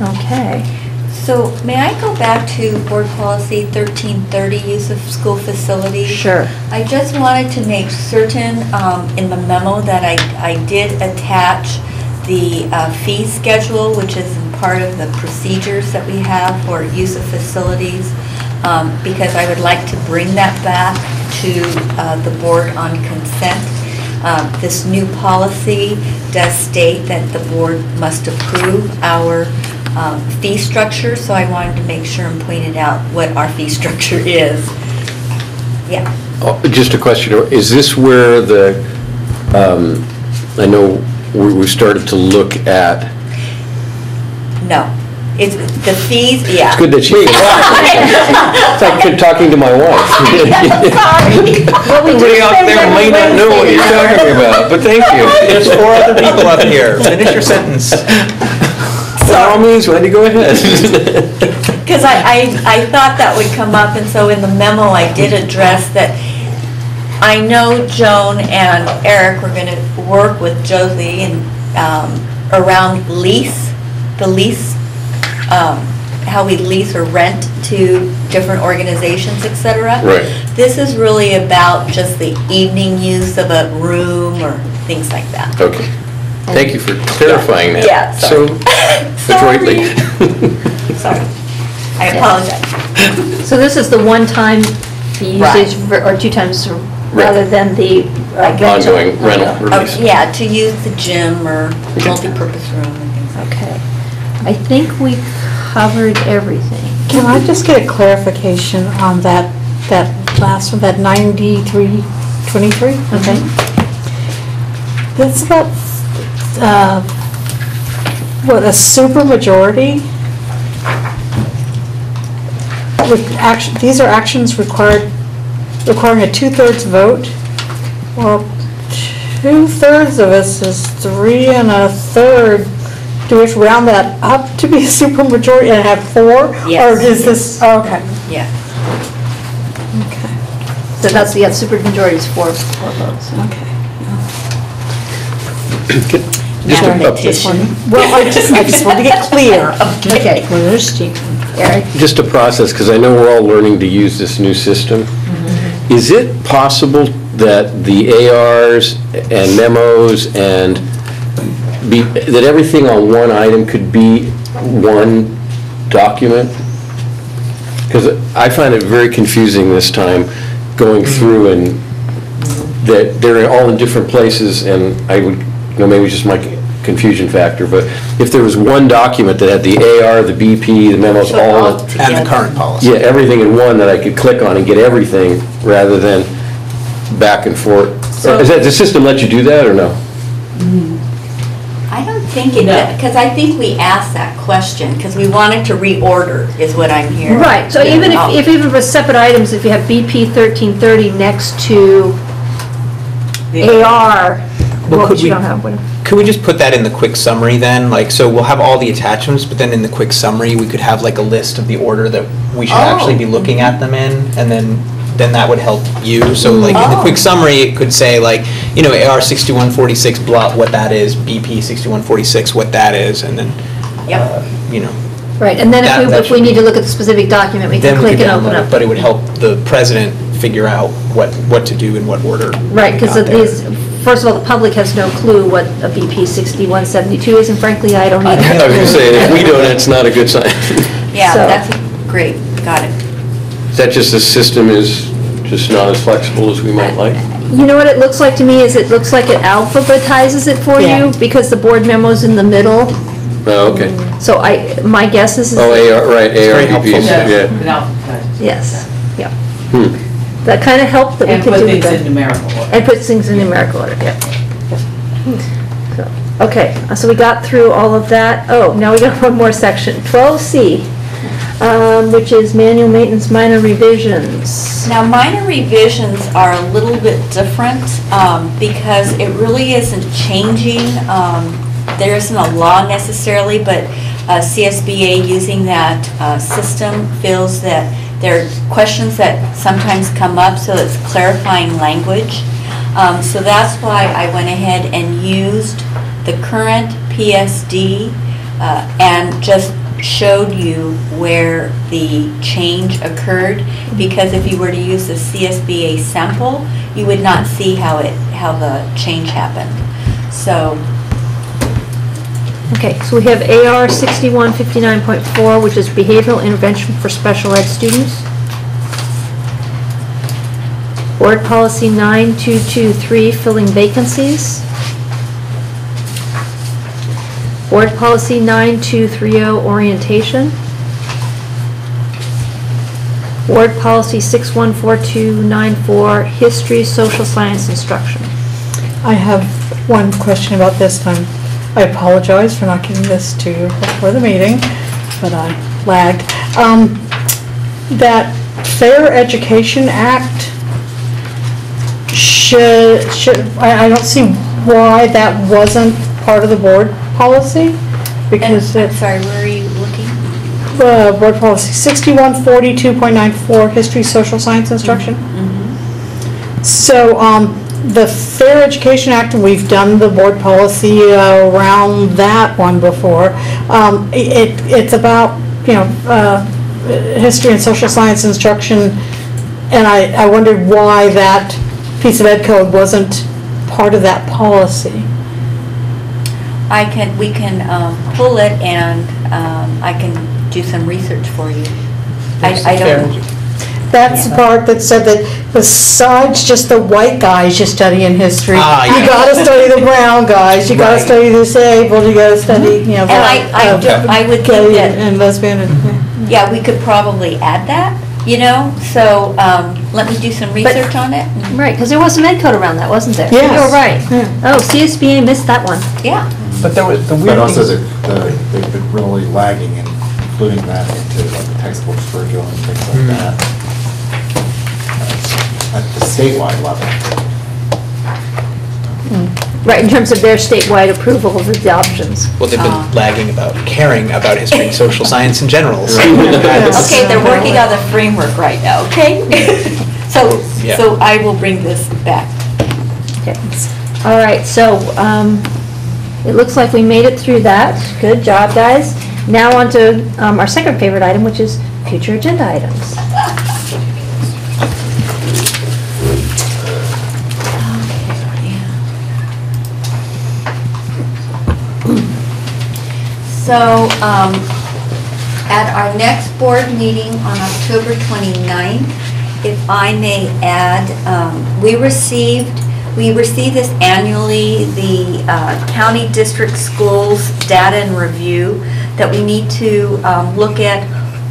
Okay. So may I go back to board policy 1330, use of school facilities? Sure. I just wanted to make certain um, in the memo that I, I did attach the uh, fee schedule, which is part of the procedures that we have for use of facilities, um, because I would like to bring that back to uh, the board on consent. Um, This new policy does state that the board must approve our um, fee structure, so I wanted to make sure and pointed out what our fee structure is. Yeah. Oh, Just a question, is this where the, um, I know we we started to look at, No. It's, the fees, yeah. it's good that she, it's like good talking to my wife. Everybody out there may not know what you're talking about, but thank you. There's four other people up here. Finish your sentence. By all means, Wendy, go ahead. Because I, I, I thought that would come up, and so in the memo, I did address that I know Joan and Eric were gonna work with Josie and, um, around lease, the lease, um, how we lease or rent to different organizations, et cetera. Right. This is really about just the evening use of a room or things like that. Okay. Thank you for clarifying that. Yeah, So sorry. adroitly. Sorry. I apologize. So this is the one-time fee Right. usage, ver- or two times, rather than the uh, rental? Ongoing rental Oh, release. Yeah, to use the gym or multipurpose room and things like that. Okay. I think we covered everything. Can I just get a clarification on that, that last one, that 9323? Okay. That's about, uh, what, a supermajority? With action, these are actions required, requiring a two-thirds vote? Well, two-thirds of us is three and a third. Do we have to round that up to be a supermajority and have four? Yes. Or is this, oh, okay. Yeah. Okay, So that's, yeah, supermajority is four, four votes. Okay. Just a- Mathematician. Well, I just, I just want to get clear. Okay. Eric? Just a process, because I know we're all learning to use this new system. Mm-hmm. Is it possible that the ARs and memos and be, that everything on one item could be one document? Because I find it very confusing this time, going mm-hmm. through and that they're all in different places, and I would, you know, maybe just my confusion factor, but if there was one document that had the AR, the BP, the memos, all. in- And the current policy. Yeah, everything in one that I could click on and get everything, rather than back and forth. So- Does that, the system let you do that, or no? I don't think it, does because I think we asked that question, because we wanted to reorder, is what I'm hearing. Right, so even if, Oh. if even for separate items, if you have BP thirteen thirty next to AR, Well, well, could you we- don't have one. Could we just put that in the quick summary then? Like, so we'll have all the attachments, but then in the quick summary, we could have like a list of the order that we should actually be looking at them in, and then, then that would help you. So like, in the quick summary, it could say like, you know, AR sixty-one forty-six, blah, what that is, BP sixty-one forty-six, what that is, and then, uh, you know, Right, and then That- if we, that if we should need to look at the specific document, we can then we click could and open download up. but it would help the president figure out what, what to do in what order. Right, we because got there. these, first of all, the public has no clue what a BP 6172 is, and frankly, I don't either. I was gonna say, if we don't, it's not a good sign. Yeah, So- that's great, got it. Is that just the system is just not as flexible as we might like? You know what it looks like to me, is it looks like it alphabetizes it for Yeah. you, because the board memo's in the middle, Oh, okay. so I, my guess is. is Oh, that- AR, right, very ARBPs, helpful. yeah. Yes, yeah. Hmm. That kind of helped that we And could put do things that. in numerical order. And put things in numerical order, yeah. So, Okay, so we got through all of that. Oh, now we got one more section, 12C, um, which is manual maintenance minor revisions. Now, minor revisions are a little bit different um, because it really isn't changing. um, There isn't a law necessarily, but uh, CSBA using that uh, system feels that there are questions that sometimes come up, so it's clarifying language. Um, So that's why I went ahead and used the current PSD uh, and just showed you where the change occurred, because if you were to use the CSBA sample, you would not see how it, how the change happened. So, Okay, so we have AR 6159.4, which is behavioral intervention for special ed students. Board policy 9223, filling vacancies. Board policy 9230, orientation. Board policy 614294, history, social science instruction. I have one question about this time. I apologize for not getting this to you before the meeting, but I lagged. Um, That Fair Education Act should, should, I, I don't see why that wasn't part of the board policy, because and, I'm it's, sorry, where are you looking? uh, board policy sixty-one forty-two point nine four, history, social science instruction. So, um, the Fair Education Act, we've done the board policy uh, around that one before. Um, it, it's about, you know, uh, history and social science instruction, and I, I wondered why that piece of ed code wasn't part of that policy. I can, we can um, pull it and um, I can do some research for you. I, I don't, That's the part that said that besides just the white guys you study in history, Ah, you gotta study the brown guys, you gotta Right. study the disabled, you gotta study, you know. And I- I uh, do- I would think gay that- And lesbian and, yeah, we could probably add that, you know? So, um, let me do some research on it. Right, because there was some ed code around that, wasn't there? Yes. You were right. Oh, CSBA missed that one. Yeah. But there was, the But weird also, thing the- the- they've been really lagging in including that into like the textbooks curriculum and things Hmm. like that. At the statewide level. Right, in terms of their statewide approval of adoptions. Well, they've been lagging about caring about history and social science in general. so that's- Okay, they're working on the framework right now, okay? So, Yeah. so I will bring this back. Okay. All right, so, um, it looks like we made it through that. Good job, guys. Now on to, um, our second favorite item, which is future agenda items. So, um, at our next board meeting on October 29th, if I may add, um, we received, we receive this annually, the uh, county district schools data and review, that we need to um, look at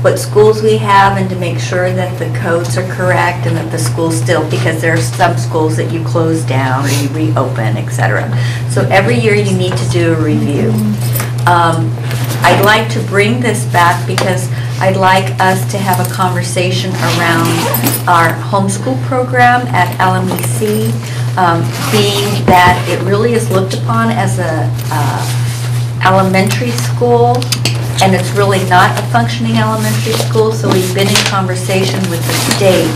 what schools we have and to make sure that the codes are correct and that the schools still, because there are some schools that you close down or you reopen, et cetera. So every year you need to do a review. Um, I'd like to bring this back because I'd like us to have a conversation around our homeschool program at LMEC, um, being that it really is looked upon as a uh, elementary school, and it's really not a functioning elementary school, so we've been in conversation with the state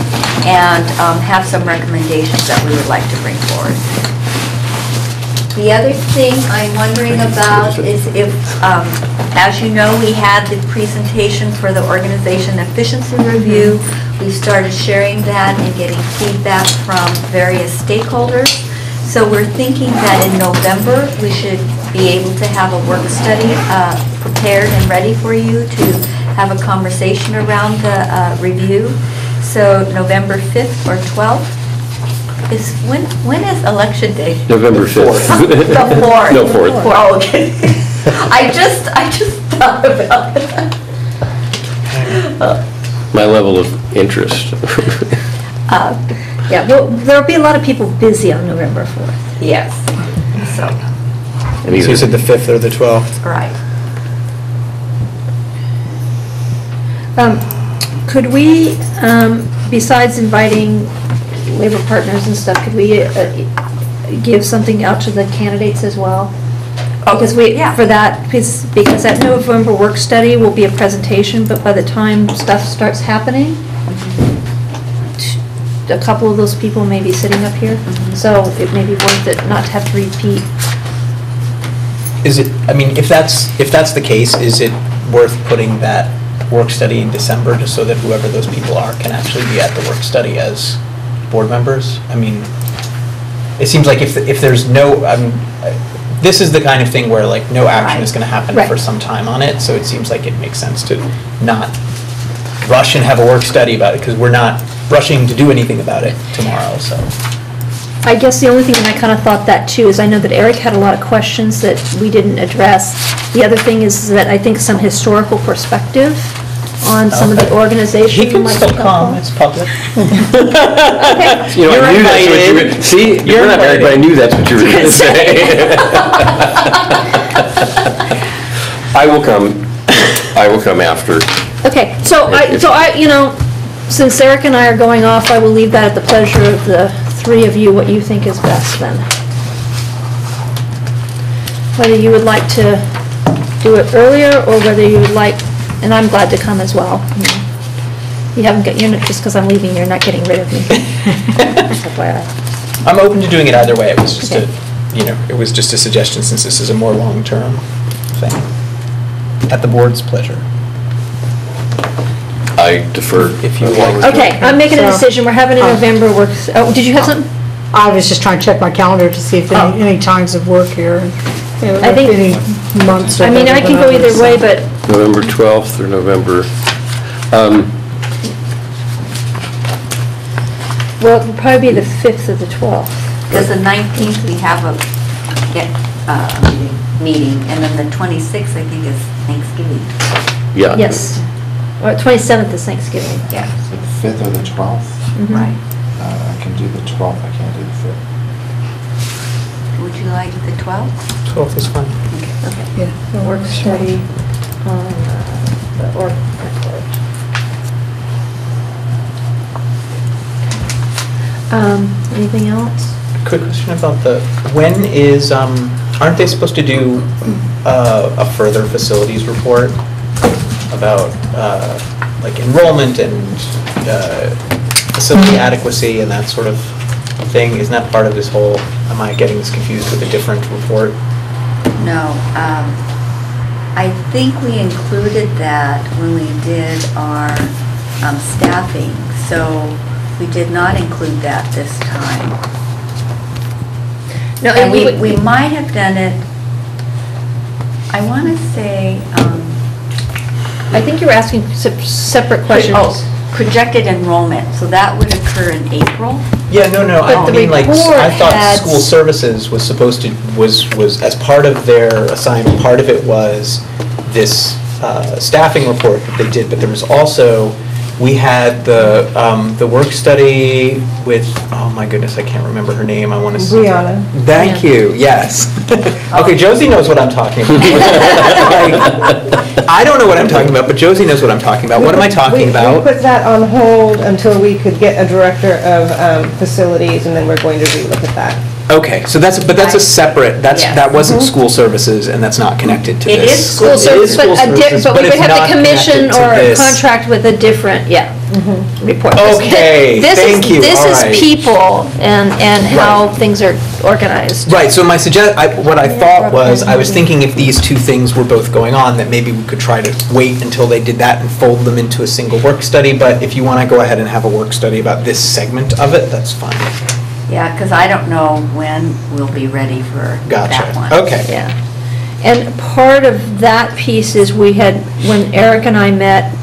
and um, have some recommendations that we would like to bring forward. The other thing I'm wondering about is if, um, as you know, we had the presentation for the organization efficiency review. We've started sharing that and getting feedback from various stakeholders. So we're thinking that in November, we should be able to have a work study uh, prepared and ready for you to have a conversation around the uh, review. So November 5th or 12th is, when, when is election day? November 5th. The fourth. No, 4th. Oh, okay. I just, I just thought about that. My level of interest. Uh, Yeah, well, there'll be a lot of people busy on November 4th. Yes, so, So you said the 5th or the 12th? right. Um, Could we, um, besides inviting labor partners and stuff, could we uh, give something out to the candidates as well? Oh, Because we, for that, because, because that November work study will be a presentation, but by the time stuff starts happening, a couple of those people may be sitting up here, so it may be worth it not to have to repeat. Is it, I mean, if that's, if that's the case, is it worth putting that work study in December, just so that whoever those people are can actually be at the work study as board members? I mean, it seems like if, if there's no, um, this is the kind of thing where like no action is gonna happen Right. for some time on it, so it seems like it makes sense to not rush and have a work study about it, because we're not rushing to do anything about it tomorrow, so. I guess the only thing that I kind of thought that too is I know that Eric had a lot of questions that we didn't address. The other thing is that I think some historical perspective on some of the Okay. organization. He can might be still come, helpful. it's public. Okay. You know, I You're knew that's what you invited. were, see, You're you're not married, but I invited. knew that's what you were going to say. I will come, I will come after. Okay, so I, so I, you know, since Eric and I are going off, I will leave that at the pleasure of the three of you, what you think is best then. Whether you would like to do it earlier, or whether you would like, and I'm glad to come as well. Mm-hmm. You haven't got, you're not, just because I'm leaving, you're not getting rid of me. FYI. I'm open to doing it either way, it was just a, you know, it was just a suggestion since this is a more long-term thing. At the board's pleasure. I defer. If you want. Okay, I'm making a So- decision, we're having a uh, November work, oh, did you have uh, something? I was just trying to check my calendar to see if oh. any, any times of work here, and, I think- any months. are I mean, I can than go either way, so. but November 12th or November, um, Well, it'll probably be the 5th or the 12th. Because the 19th, we have a, yeah, uh, meeting, and then the 26th, I think, is Thanksgiving. yeah. Yes. Or 27th is Thanksgiving. Yeah. So the fifth or the twelfth? Mhm. Right. Uh, I can do the twelfth, I can't do the fifth. Would you like the 12th? 12th is fine. Okay. Yeah. The work study on uh, the org. Um, anything else? Quick question about the, when is, um, aren't they supposed to do uh, a further facilities report about, uh, like enrollment and uh, facility adequacy and that sort of thing? Isn't that part of this whole, am I getting this confused with a different report? No. um, I think we included that when we did our um, staffing, so we did not include that this time. No, And and we we, would- might have done it, I want to say, um, I think you were asking se- separate questions. Oh, projected enrollment, so that would occur in April? Yeah, no, no, I But the mean, like, I report thought had- school services was supposed to, was, was, as part of their assignment, part of it was this uh, staffing report that they did, but there was also, we had the, um, the work study with, oh my goodness, I can't remember her name, I want to. Brianna. Thank you, yes. Okay, Josie knows what I'm talking about. Like, I don't know what I'm talking about, but Josie knows what I'm talking about. What am I We- talking about? We about? put that on hold until we could get a director of um, facilities, and then we're going to relook at that. Okay, so that's, but that's a separate, that's, Yes. that wasn't Mhm. school services, and that's not connected to It this. is school It is service, but school a di- services, but we would it's have not the commission connected to or a this. contract with a different, yeah, Mm-hmm. report. This- Okay, this is- thank you, This all is right. people and, and how things are organized. Right, so my suggest, I, what I thought was, I was thinking if these two things were both going on, that maybe we could try to wait until they did that and fold them into a single work study, but if you want to go ahead and have a work study about this segment of it, that's fine. Yeah, because I don't know when we'll be ready for that Gotcha, one. okay. Yeah. And part of that piece is we had, when Eric and I met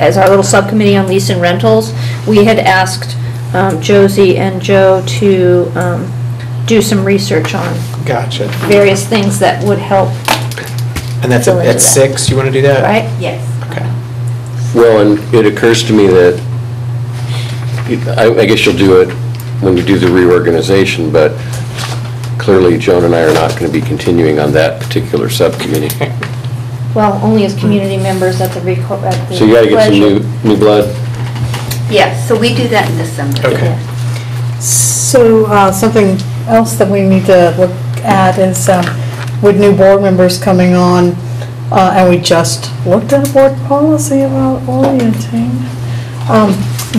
as our little subcommittee on lease and rentals, we had asked um, Josie and Joe to um, do some research on Gotcha. various things that would help, And that's Fill at into at that. six, you want to do that? right? Yes. Okay. Well, and it occurs to me that, I I guess you'll do it when you do the reorganization, but clearly Joan and I are not going to be continuing on that particular subcommittee. Well, only as community members at the reco- at the. So you got to get some new, pleasure. new blood. Yes, so we do that in December. Okay. So, uh, something else that we need to look at is, um, with new board members coming on, uh, and we just looked at a board policy about orienting, um,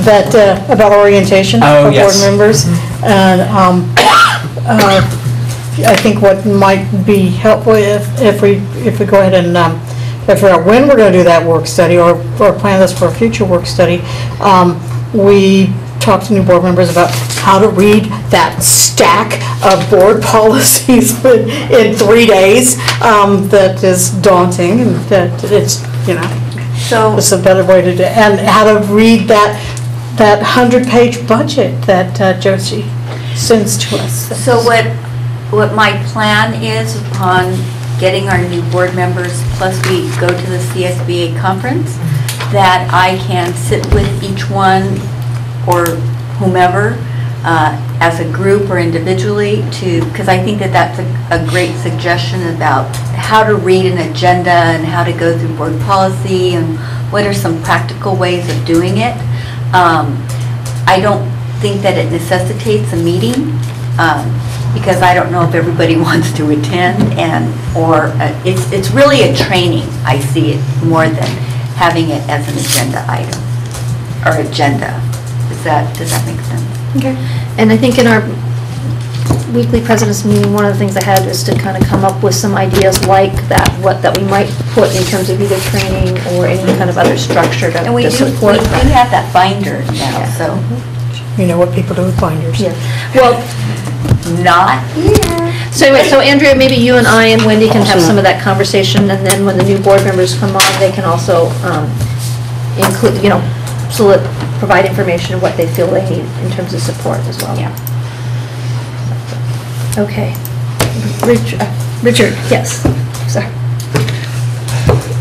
that, uh, about orientation Oh, for board yes. members. And, um, uh, I think what might be helpful if, if we, if we go ahead and, um, figure out when we're gonna do that work study, or, or plan this for a future work study, um, we talk to new board members about how to read that stack of board policies in in three days, um, that is daunting, and that it's, you know, So, it's a better way to do, and how to read that, that hundred-page budget that uh, Josie sends to us. so what, what my plan is upon getting our new board members, plus we go to the CSBA conference, that I can sit with each one or whomever uh, as a group or individually to, because I think that that's a, a great suggestion about how to read an agenda and how to go through board policy and what are some practical ways of doing it. Um, I don't think that it necessitates a meeting, um, because I don't know if everybody wants to attend and, or, uh, it's, it's really a training, I see it, more than having it as an agenda item, or agenda. Does that, does that make sense? Okay. And I think in our weekly president's meeting, one of the things I had is to kind of come up with some ideas like that, what, that we might put in terms of either training or any kind of other structure to And we to do, we support that. have that binder now, so. You know what people do with binders. Yeah. Well, Not here. so anyway, so Andrea, maybe you and I and Wendy can have some of that conversation, and then when the new board members come on, they can also um, include, you know, so that, provide information of what they feel they need in terms of support as well. Yeah. Okay. Rich- uh, Richard, yes, sorry.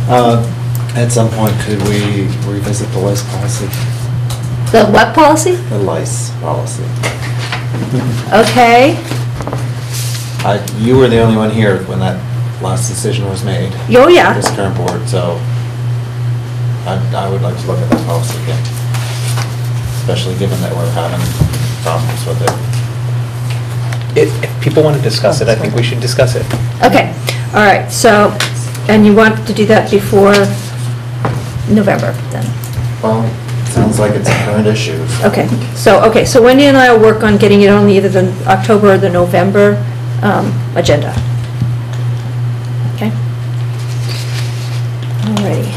Uh, At some point, could we revisit the lice policy? The what policy? The lice policy. Okay. I- You were the only one here when that last decision was made. Oh, yeah. This current board, so I, I would like to look at that policy again. Especially given that we're having problems with it. If, if people want to discuss it, I think we should discuss it. Okay, all right, so, and you want to do that before November, then? Well, sounds like it's a current issue. so- Okay, so, okay, so Wendy and I will work on getting it on either the October or the November um, agenda. Okay? All righty.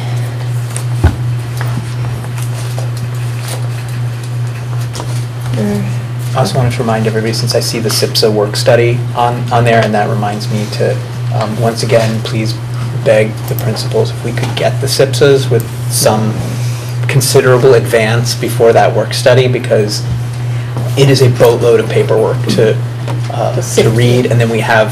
I also wanted to remind everybody, since I see the SIPSA work study on, on there, and that reminds me to, um, once again, please beg the principals if we could get the SIPSAs with some considerable advance before that work study, because it is a boatload of paperwork to, uh, to read, and then we have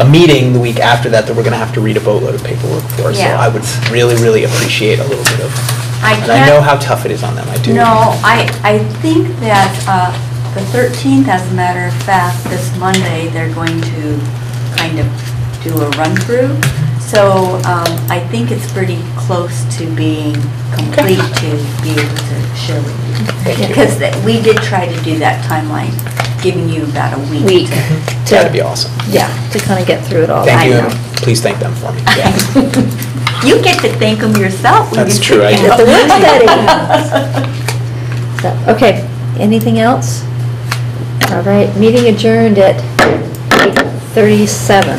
a meeting the week after that that we're gonna have to read a boatload of paperwork for. So Yeah. I would really, really appreciate a little bit of, I and I know can't- how tough it is on them, I do. No, I, I think that uh, the 13th, as a matter of fact, this Monday, they're going to kind of do a run-through. So um, I think it's pretty close to being complete to be able to share with you. You. Because that- we did try to do that timeline, giving you about a week. Week. That'd be awesome. Yeah, to kind of get through it all. Thank you, I and know. please thank them for me. You get to thank them yourself. when That's you true, sit I do. down. The work. So, Okay, anything else? All right, meeting adjourned at 8:37.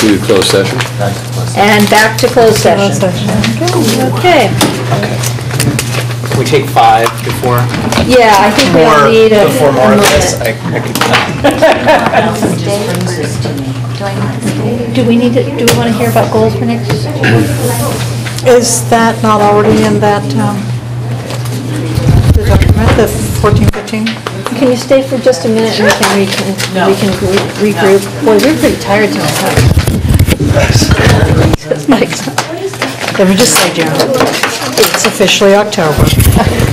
To close session? And back to closed session. Okay. Can we take five before? Yeah, I think we all More- need a Before more of this, moment. I I Do we need to, do we want to hear about goals for next? Is that not already in that, um, the document, the 14, 15? Can you stay for just a minute and we can, recon- we can re- regroup? Boy, we're pretty tired tonight. huh? Let me just say, Jim, it's officially October.